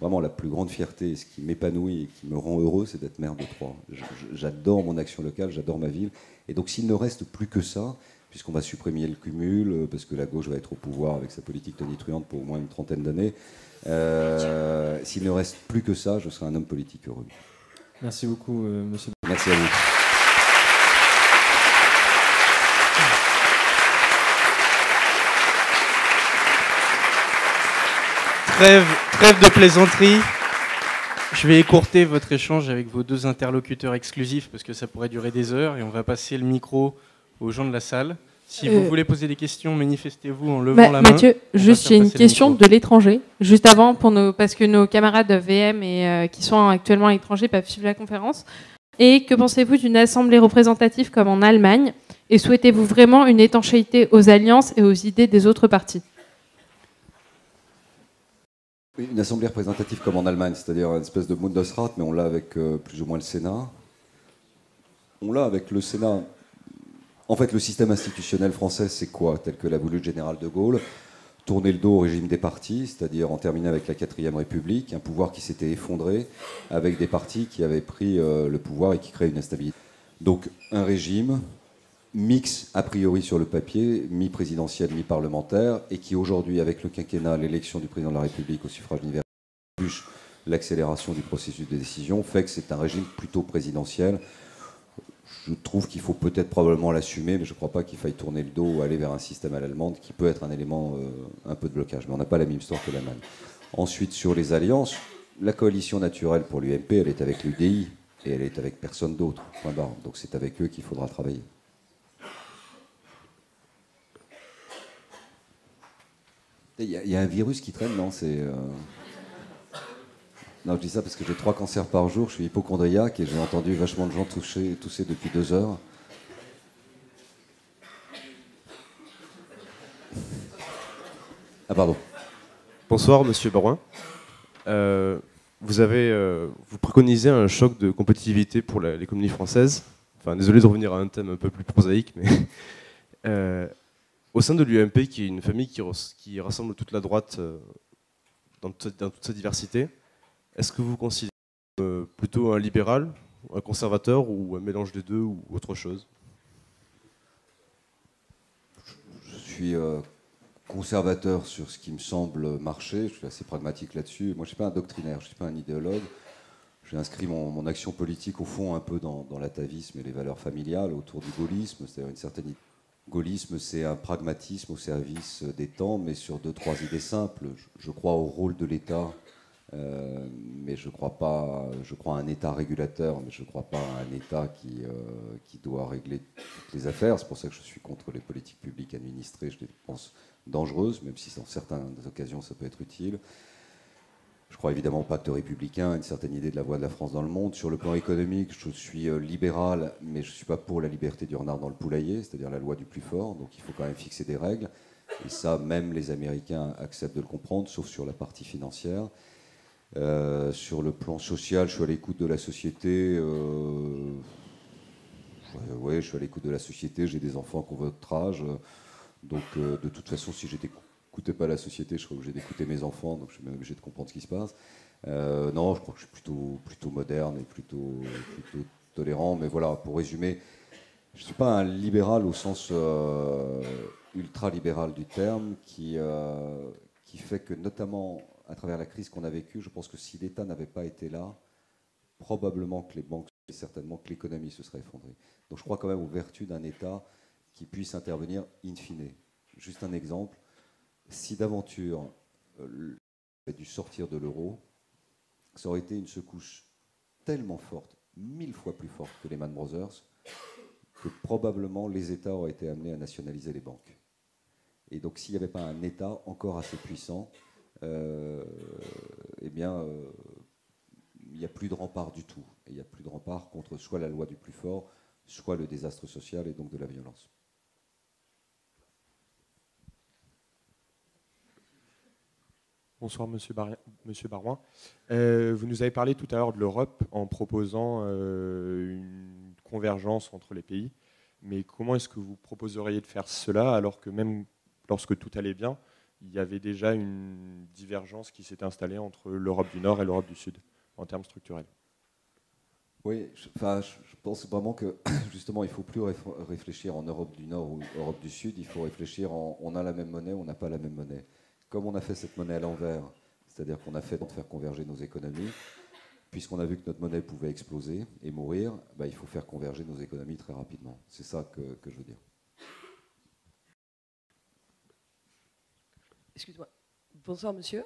D: vraiment la plus grande fierté, ce qui m'épanouit et qui me rend heureux, c'est d'être maire de Troyes. J'adore mon action locale, j'adore ma ville. Et donc s'il ne reste plus que ça, puisqu'on va supprimer le cumul, euh, parce que la gauche va être au pouvoir avec sa politique tonitruante pour au moins une trentaine d'années, euh, s'il ne reste plus que ça, je serai un homme politique heureux.
E: Merci beaucoup, euh, monsieur.
D: Merci à vous.
A: Trêve, trêve de plaisanterie. Je vais écourter votre échange avec vos deux interlocuteurs exclusifs parce que ça pourrait durer des heures et on va passer le micro aux gens de la salle. Si vous euh, voulez poser des questions, manifestez-vous en levant
F: bah,
A: la
F: main. Mathieu, juste j'ai une question de l'étranger. Juste avant, pour nos, parce que nos camarades VM et, euh, qui sont actuellement à l'étranger peuvent suivre la conférence. Et que pensez-vous d'une assemblée représentative comme en Allemagne? Et souhaitez-vous vraiment une étanchéité aux alliances et aux idées des autres partis?
D: Une assemblée représentative comme en Allemagne, c'est-à-dire une espèce de Bundesrat, mais on l'a avec euh, plus ou moins le Sénat. On l'a avec le Sénat en fait, le système institutionnel français, c'est quoi Tel que l'a voulu le général de Gaulle? Tourner le dos au régime des partis, c'est-à-dire en terminant avec la 4ème République, un pouvoir qui s'était effondré avec des partis qui avaient pris euh, le pouvoir et qui créaient une instabilité. Donc un régime mix a priori sur le papier, mi-présidentiel, mi-parlementaire, et qui aujourd'hui, avec le quinquennat, l'élection du président de la République au suffrage universel, l'accélération du processus de décision, fait que c'est un régime plutôt présidentiel je trouve qu'il faut peut-être probablement l'assumer, mais je ne crois pas qu'il faille tourner le dos ou aller vers un système à l'allemande qui peut être un élément euh, un peu de blocage. Mais on n'a pas la même histoire que l'Allemagne. Ensuite, sur les alliances, la coalition naturelle pour l'UMP, elle est avec l'UDI et elle est avec personne d'autre. Donc c'est avec eux qu'il faudra travailler. Il y, a un virus qui traîne, non C'est. Euh, non, je dis ça parce que j'ai trois cancers par jour, je suis hypochondriaque et j'ai entendu vachement de gens toucher, tousser depuis deux heures. Ah pardon.
G: Bonsoir Monsieur Barouin. Euh, vous avez, euh, vous préconisez un choc de compétitivité pour l'économie française. Enfin, désolé de revenir à un thème un peu plus prosaïque, mais au sein de l'UMP, qui est une famille qui, rassemble toute la droite dans toute sa diversité, est-ce que vous considérez euh, plutôt un libéral, un conservateur ou un mélange des deux ou autre chose?
D: Je suis euh, conservateur sur ce qui me semble marcher, je suis assez pragmatique là-dessus. Moi, je ne suis pas un doctrinaire, je ne suis pas un idéologue. J'ai inscrit mon, action politique au fond un peu dans, l'atavisme et les valeurs familiales autour du gaullisme, c'est-à-dire une certaine gaullisme, c'est un pragmatisme au service des temps, mais sur deux, trois idées simples. je crois au rôle de l'État euh, mais je crois pas, je crois à un État régulateur, mais je ne crois pas à un État qui, euh, qui doit régler toutes les affaires. C'est pour ça que je suis contre les politiques publiques administrées, je les pense dangereuses, même si dans certaines occasions ça peut être utile. Je crois évidemment au pacte républicain, une certaine idée de la voix de la France dans le monde. Sur le plan économique, je suis euh, libéral, mais je ne suis pas pour la liberté du renard dans le poulailler, c'est-à-dire la loi du plus fort. Donc il faut quand même fixer des règles. Et ça, même les Américains acceptent de le comprendre, sauf sur la partie financière. Euh, sur le plan social, je suis à l'écoute de la société. Euh, ouais, je suis à l'écoute de la société. J'ai des enfants qui ont votre âge. Donc, euh, de toute façon, si j'écoutais pas la société, je serais obligé d'écouter mes enfants. Donc, je suis même obligé de comprendre ce qui se passe. non, je crois que je suis plutôt, moderne et plutôt, tolérant. Mais voilà, pour résumer, je ne suis pas un libéral au sens ultra-libéral du terme qui, qui fait que, notamment à travers la crise qu'on a vécue, je pense que si l'État n'avait pas été là, probablement que les banques et certainement que l'économie se serait effondrée. Donc je crois quand même aux vertus d'un État qui puisse intervenir in fine. Juste un exemple, si d'aventure euh, avait dû sortir de l'euro, ça aurait été une secousse tellement forte, mille fois plus forte que les Man Brothers, que probablement les États auraient été amenés à nationaliser les banques. Et donc s'il n'y avait pas un État encore assez puissant, euh, eh bien, euh, il n'y a plus de rempart du tout. il n'y a plus de rempart contre soit la loi du plus fort, soit le désastre social et donc de la violence.
H: Bonsoir Monsieur, Bar Monsieur Barouin. Euh, vous nous avez parlé tout à l'heure de l'Europe en proposant euh, une convergence entre les pays. Mais comment est-ce que vous proposeriez de faire cela alors que même lorsque tout allait bien, il y avait déjà une divergence qui s'était installée entre l'Europe du Nord et l'Europe du Sud en termes structurels?
D: Oui, je, enfin, je pense vraiment que justement, il ne faut plus réfléchir en Europe du Nord ou Europe du Sud, il faut réfléchir en on a la même monnaie on n'a pas la même monnaie. Comme on a fait cette monnaie à l'envers, c'est-à-dire qu'on a fait de faire converger nos économies, puisqu'on a vu que notre monnaie pouvait exploser et mourir, bah, il faut faire converger nos économies très rapidement. C'est ça que, je veux dire.
I: Excuse-moi. Bonsoir, monsieur.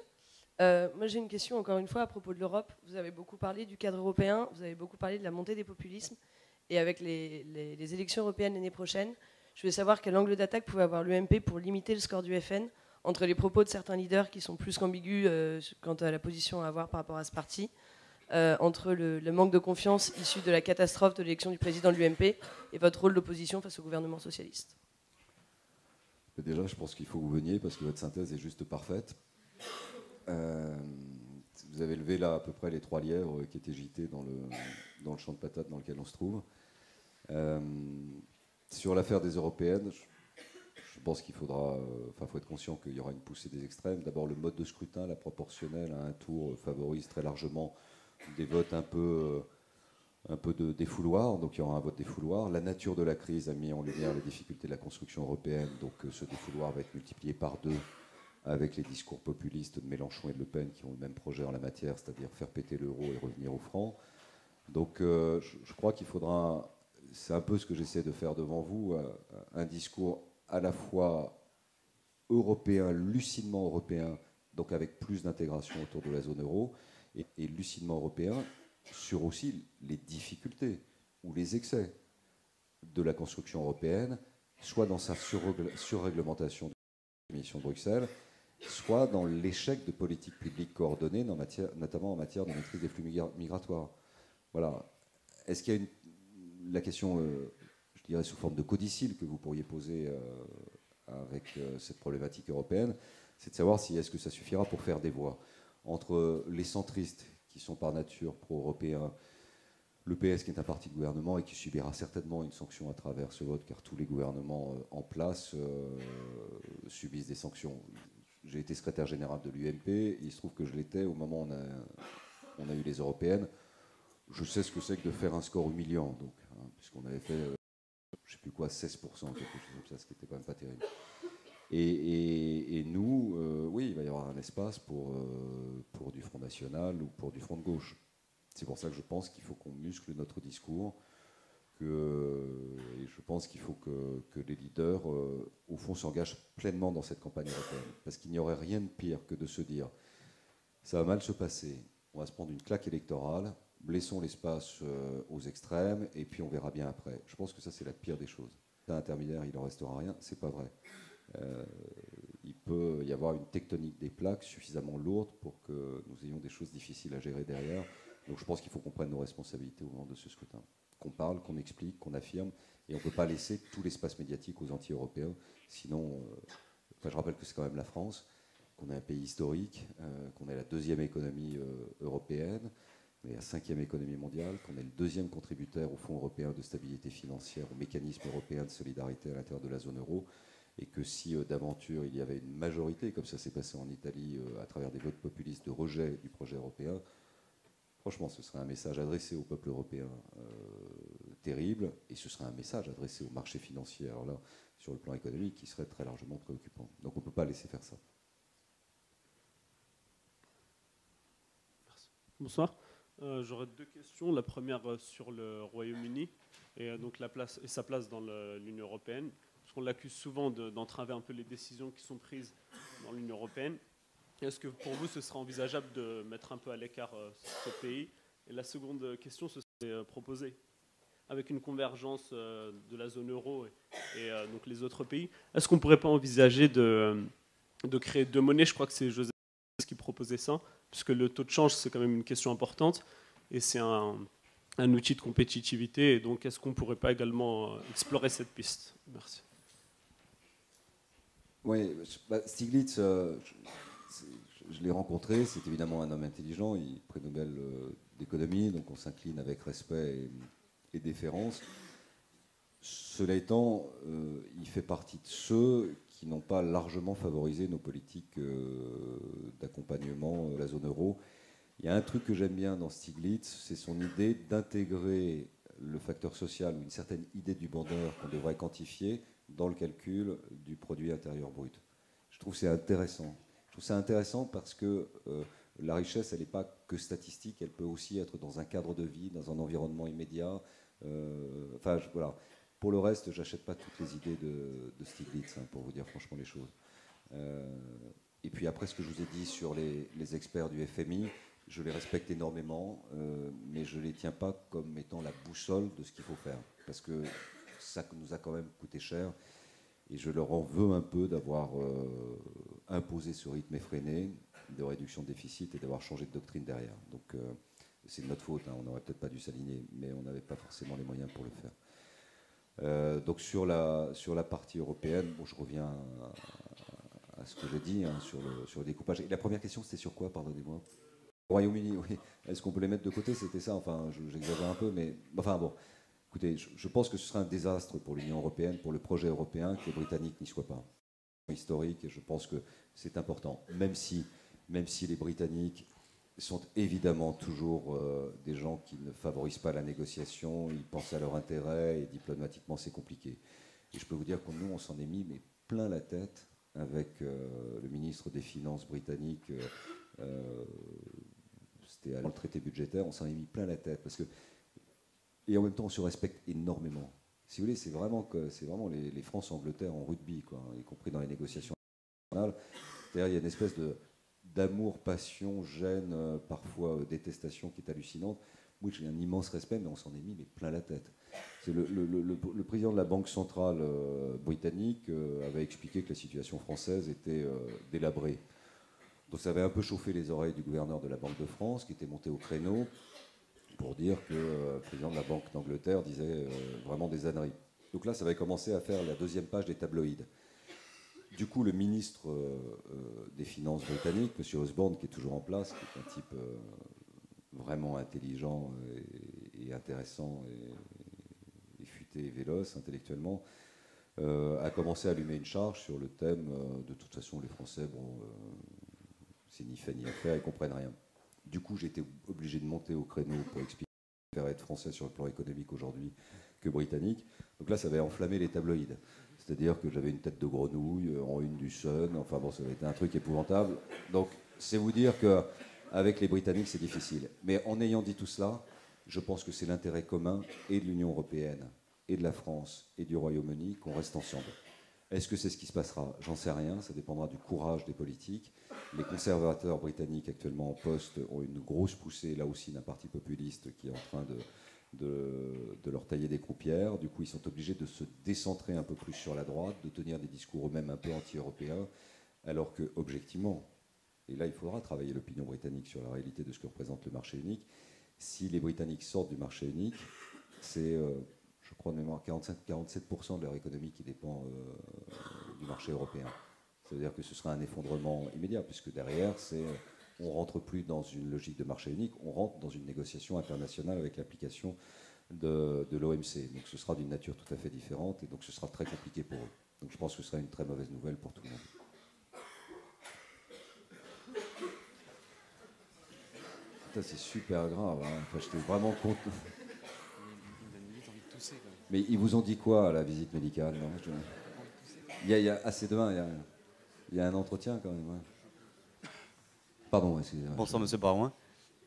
I: Euh, moi, j'ai une question, encore une fois, à propos de l'Europe. Vous avez beaucoup parlé du cadre européen, vous avez beaucoup parlé de la montée des populismes. Et avec les, élections européennes l'année prochaine, je voulais savoir quel angle d'attaque pouvait avoir l'UMP pour limiter le score du FN entre les propos de certains leaders qui sont plus qu'ambigus euh, quant à la position à avoir par rapport à ce parti, euh, entre le, manque de confiance issu de la catastrophe de l'élection du président de l'UMP et votre rôle d'opposition face au gouvernement socialiste.
D: Déjà, je pense qu'il faut que vous veniez parce que votre synthèse est juste parfaite. Euh, vous avez levé là à peu près les trois lièvres qui étaient gités dans le, dans le champ de patates dans lequel on se trouve. Sur l'affaire des européennes, je, pense qu'il faudra, enfin, faut être conscient qu'il y aura une poussée des extrêmes. D'abord, le mode de scrutin, la proportionnelle à un tour favorise très largement des votes un peu un peu de défouloir, donc il y aura un vote défouloir. La nature de la crise a mis en lumière les difficultés de la construction européenne, donc euh, ce défouloir va être multiplié par deux avec les discours populistes de Mélenchon et de Le Pen qui ont le même projet en la matière, c'est-à-dire faire péter l'euro et revenir au franc. Donc euh, je, crois qu'il faudra, c'est un peu ce que j'essaie de faire devant vous, euh, un discours à la fois européen, lucidement européen, donc avec plus d'intégration autour de la zone euro, et, lucidement européen, sur aussi les difficultés ou les excès de la construction européenne, soit dans sa surréglementation de l'émission de Bruxelles, soit dans l'échec de politiques publiques coordonnées, notamment en matière de maîtrise des flux migratoires. Voilà. Est-ce qu'il y a une, la question, euh, je dirais, sous forme de codicile que vous pourriez poser euh, avec euh, cette problématique européenne, c'est de savoir si est-ce que ça suffira pour faire des voix entre les centristes qui sont par nature pro-européens, le PS qui est un parti de gouvernement et qui subira certainement une sanction à travers ce vote, car tous les gouvernements euh, en place subissent des sanctions. J'ai été secrétaire général de l'UMP, il se trouve que je l'étais au moment où on a, eu les européennes. Je sais ce que c'est que de faire un score humiliant, donc, hein, puisqu'on avait fait, je ne sais plus quoi, 16%, quelque chose comme ça, ce qui n'était quand même pas terrible. Et, nous, euh, oui, il va y avoir un espace pour, euh, pour du Front National ou pour du Front de gauche. C'est pour ça que je pense qu'il faut qu'on muscle notre discours, que, et je pense qu'il faut que, que, les leaders, euh, au fond, s'engagent pleinement dans cette campagne européenne. Parce qu'il n'y aurait rien de pire que de se dire, ça va mal se passer, on va se prendre une claque électorale, blessons l'espace aux extrêmes, et puis on verra bien après. Je pense que ça, c'est la pire des choses. Un intermédiaire, il n'en restera rien, c'est pas vrai. Euh, il peut y avoir une tectonique des plaques suffisamment lourde pour que nous ayons des choses difficiles à gérer derrière. Donc je pense qu'il faut qu'on prenne nos responsabilités au moment de ce scrutin. Qu'on parle, qu'on explique, qu'on affirme, et on ne peut pas laisser tout l'espace médiatique aux anti-européens. Sinon, euh, je rappelle que c'est quand même la France, qu'on est un pays historique, euh, qu'on est la deuxième économie européenne, qu'on est la cinquième économie mondiale, qu'on est le deuxième contributeur au Fonds européen de stabilité financière, au mécanisme européen de solidarité à l'intérieur de la zone euro et que si euh, d'aventure il y avait une majorité, comme ça s'est passé en Italie euh, à travers des votes populistes de rejet du projet européen, franchement ce serait un message adressé au peuple européen euh, terrible, et ce serait un message adressé au marché financier, alors là, sur le plan économique, qui serait très largement préoccupant. Donc on ne peut pas laisser faire ça.
J: Bonsoir. J'aurais deux questions. La première sur le Royaume-Uni et et sa place dans l'Union européenne on l'accuse souvent d'entraver un peu les décisions qui sont prises dans l'Union européenne. Est-ce que pour vous, ce sera envisageable de mettre un peu à l'écart euh, ce pays? Et la seconde question, ce serait euh, proposé avec une convergence euh, de la zone euro et, donc les autres pays. Est-ce qu'on ne pourrait pas envisager de, de créer deux monnaies? Je crois que c'est Joseph qui proposait ça, puisque le taux de change, c'est quand même une question importante, et c'est un, outil de compétitivité. Et donc, est-ce qu'on ne pourrait pas également explorer cette piste? Merci.
D: Oui, bah, Stiglitz, euh, je l'ai rencontré, c'est évidemment un homme intelligent, il prix Nobel d'économie, donc on s'incline avec respect et, déférence. Cela étant, il fait partie de ceux qui n'ont pas largement favorisé nos politiques d'accompagnement, la zone euro. Il y a un truc que j'aime bien dans Stiglitz, c'est son idée d'intégrer le facteur social ou une certaine idée du bandeur qu'on devrait quantifier dans le calcul du produit intérieur brut. Je trouve c'est intéressant. Je trouve ça intéressant parce que euh, la richesse, elle n'est pas que statistique, elle peut aussi être dans un cadre de vie, dans un environnement immédiat. Euh, enfin, voilà. Pour le reste, j'achète pas toutes les idées de, Stiglitz, hein, pour vous dire franchement les choses. Euh, et puis après, ce que je vous ai dit sur les, experts du FMI, je les respecte énormément, euh, mais je ne les tiens pas comme étant la boussole de ce qu'il faut faire. Parce que ça nous a quand même coûté cher. Et je leur en veux un peu d'avoir euh, imposé ce rythme effréné de réduction de déficit et d'avoir changé de doctrine derrière. Donc c'est de notre faute, hein. on n'aurait peut-être pas dû s'aligner, mais on n'avait pas forcément les moyens pour le faire. Donc sur la, sur la partie européenne, bon, je reviens à, ce que j'ai dit hein, sur, le, sur le découpage. La première question, c'était sur quoi, pardonnez-moi? Royaume-Uni, oui. Est-ce qu'on peut les mettre de côté? C'était ça, enfin, j'exagère un peu, mais enfin bon. Écoutez, je, pense que ce serait un désastre pour l'Union européenne, pour le projet européen, que les Britanniques n'y soient pas. Historique, et je pense que c'est important. Même si, même si les Britanniques sont évidemment toujours euh, des gens qui ne favorisent pas la négociation, ils pensent à leur intérêt, et diplomatiquement c'est compliqué. Et je peux vous dire que nous, on s'en est mis mais plein la tête avec euh, le ministre des Finances britannique. Euh, c'était le traité budgétaire, on s'en est mis plein la tête. Parce que, et en même temps, on se respecte énormément. Si vous voulez, c'est vraiment, que, c'est vraiment les, France-Angleterre en rugby, quoi, y compris dans les négociations internationales. C'est-à-dire, il y a une espèce de, d'amour, passion, gêne, euh, parfois euh, détestation qui est hallucinante. Moi, j'ai un immense respect, mais on s'en est mis mais plein la tête. Le, président de la Banque centrale euh, britannique avait expliqué que la situation française était délabrée. Donc ça avait un peu chauffé les oreilles du gouverneur de la Banque de France, qui était monté au créneau pour dire que le président de la Banque d'Angleterre disait vraiment des âneries. Donc là, ça avait commencé à faire la deuxième page des tabloïds. Du coup, le ministre euh, des Finances britannique, M. Osborne, qui est toujours en place, qui est un type vraiment intelligent et, intéressant et, et, futé et véloce intellectuellement, a commencé à allumer une charge sur le thème de toute façon, les Français, bon c'est ni fait ni à faire, ils comprennent rien. Du coup, j'étais obligé de monter au créneau pour expliquer faire être français sur le plan économique aujourd'hui que britannique. Donc là, ça avait enflammé les tabloïds. C'est-à-dire que j'avais une tête de grenouille euh, en une du Sun. Enfin bon, ça avait été un truc épouvantable. Donc c'est vous dire que avec les Britanniques, c'est difficile. Mais en ayant dit tout cela, je pense que c'est l'intérêt commun et de l'Union européenne, et de la France, et du Royaume-Uni qu'on reste ensemble. Est-ce que c'est ce qui se passera? J'en sais rien, ça dépendra du courage des politiques. Les conservateurs britanniques actuellement en poste ont une grosse poussée, là aussi, d'un parti populiste qui est en train de, de, leur tailler des croupières. Du coup, ils sont obligés de se décentrer un peu plus sur la droite, de tenir des discours eux-mêmes un peu anti-européens, alors que, objectivement, et là, il faudra travailler l'opinion britannique sur la réalité de ce que représente le marché unique, si les Britanniques sortent du marché unique, c'est... Euh, je crois de mémoire, 45-47% de leur économie qui dépend euh, du marché européen. C'est-à-dire que ce sera un effondrement immédiat, puisque derrière, c'est, on rentre plus dans une logique de marché unique, on rentre dans une négociation internationale avec l'application de, l'OMC. Donc ce sera d'une nature tout à fait différente, et donc ce sera très compliqué pour eux. Donc je pense que ce sera une très mauvaise nouvelle pour tout le monde. c'est super grave. Hein. Enfin, J'étais vraiment content. Mais ils vous ont dit quoi à la visite médicale? Il, y a, assez demain, il y, a, un entretien quand même. Pardon, excusez-moi.
K: Bonsoir, monsieur Barouin.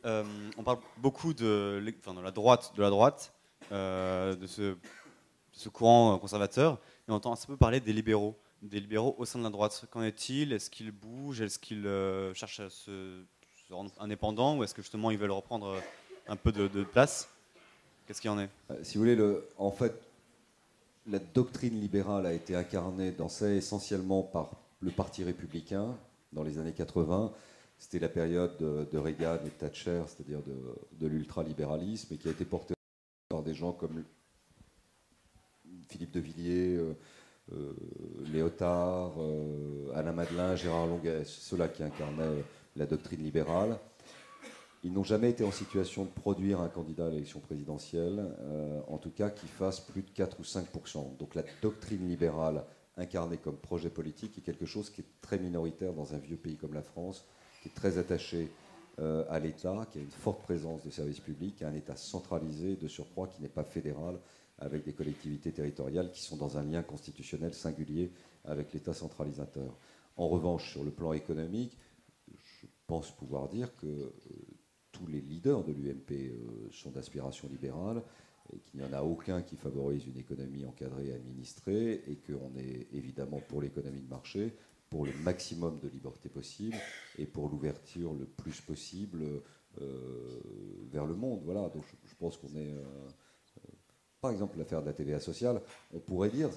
K: Euh, on parle beaucoup de, la droite, de, la droite euh, de, ce, courant conservateur, et on entend un peu parler des libéraux, des libéraux au sein de la droite. Qu'en est-il? Est-ce qu'ils bougent? Est-ce qu'ils euh, cherchent à se, rendre indépendants? Ou est-ce que justement ils veulent reprendre un peu de place? Qu'est-ce qu'il y en est?
D: Euh, Si vous voulez, le, en fait, la doctrine libérale a été incarnée dans ça essentiellement par le Parti républicain dans les années 80. C'était la période de, Reagan et Thatcher, c'est-à-dire de, l'ultralibéralisme, et qui a été porté par des gens comme Philippe de Villiers, euh, euh, Léotard, Alain Madelin, Gérard Longuet, ceux-là qui incarnaient la doctrine libérale. Ils n'ont jamais été en situation de produire un candidat à l'élection présidentielle, euh, en tout cas qui fasse plus de 4 ou 5% Donc la doctrine libérale incarnée comme projet politique est quelque chose qui est très minoritaire dans un vieux pays comme la France, qui est très attaché euh, à l'État, qui a une forte présence de services publics, un État centralisé de surcroît qui n'est pas fédéral, avec des collectivités territoriales qui sont dans un lien constitutionnel singulier avec l'État centralisateur. En revanche, sur le plan économique, je pense pouvoir dire que euh, tous les leaders de l'UMP euh, sont d'aspiration libérale et qu'il n'y en a aucun qui favorise une économie encadrée et administrée et qu'on est évidemment pour l'économie de marché, pour le maximum de liberté possible et pour l'ouverture le plus possible euh, vers le monde. Voilà, donc je, pense qu'on est... par exemple, l'affaire de la TVA sociale, on pourrait dire,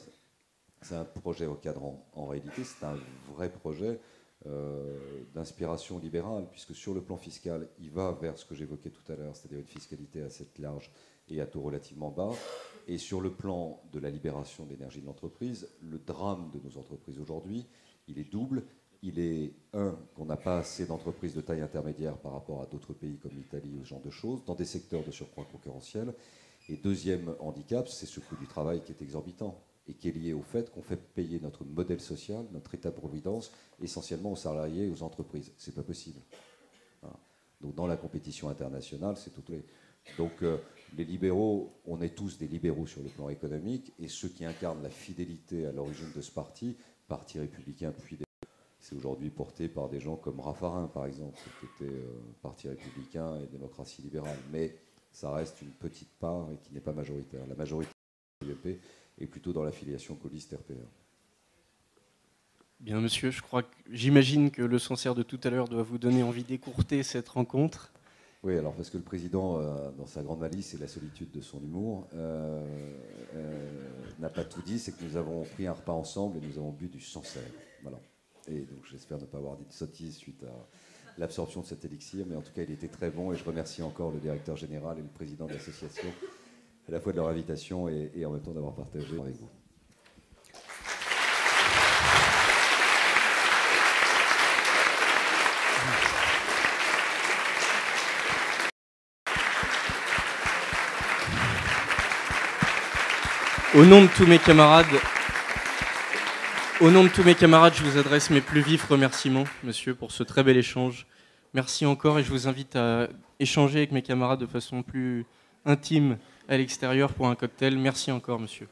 D: c'est un projet au cadran. En réalité, c'est un vrai projet euh, d'inspiration libérale, puisque sur le plan fiscal, il va vers ce que j'évoquais tout à l'heure, c'est-à-dire une fiscalité assez large et à taux relativement bas. Et sur le plan de la libération de l'énergie de l'entreprise, le drame de nos entreprises aujourd'hui, il est double. Il est, un, qu'on n'a pas assez d'entreprises de taille intermédiaire par rapport à d'autres pays comme l'Italie ou ce genre de choses, dans des secteurs de surcroît concurrentiel. Et deuxième handicap, c'est ce coût du travail qui est exorbitant et qui est lié au fait qu'on fait payer notre modèle social, notre État-providence, essentiellement aux salariés et aux entreprises. C'est pas possible. Donc dans la compétition internationale, c'est tout les. Donc euh, les libéraux, on est tous des libéraux sur le plan économique, et ceux qui incarnent la fidélité à l'origine de ce parti, parti républicain puis c'est aujourd'hui porté par des gens comme Raffarin, par exemple, qui était euh, parti républicain et démocratie libérale. Mais ça reste une petite part et qui n'est pas majoritaire. La majorité de et plutôt dans l'affiliation coliste RPR.
A: Bien, monsieur, je crois que j'imagine que le sincère de tout à l'heure doit vous donner envie d'écourter cette rencontre.
D: Oui, alors parce que le président, euh, dans sa grande malice et la solitude de son humour, euh, euh, n'a pas tout dit, c'est que nous avons pris un repas ensemble et nous avons bu du Sancerre. Voilà. Et donc j'espère ne pas avoir dit de sottise suite à l'absorption de cet élixir, mais en tout cas il était très bon et je remercie encore le directeur général et le président de l'association à la fois de leur invitation et, en même temps d'avoir partagé avec vous.
A: Au nom de tous mes camarades, je vous adresse mes plus vifs remerciements, monsieur, pour ce très bel échange. Merci encore et je vous invite à échanger avec mes camarades de façon plus intime à l'extérieur pour un cocktail. Merci encore, monsieur.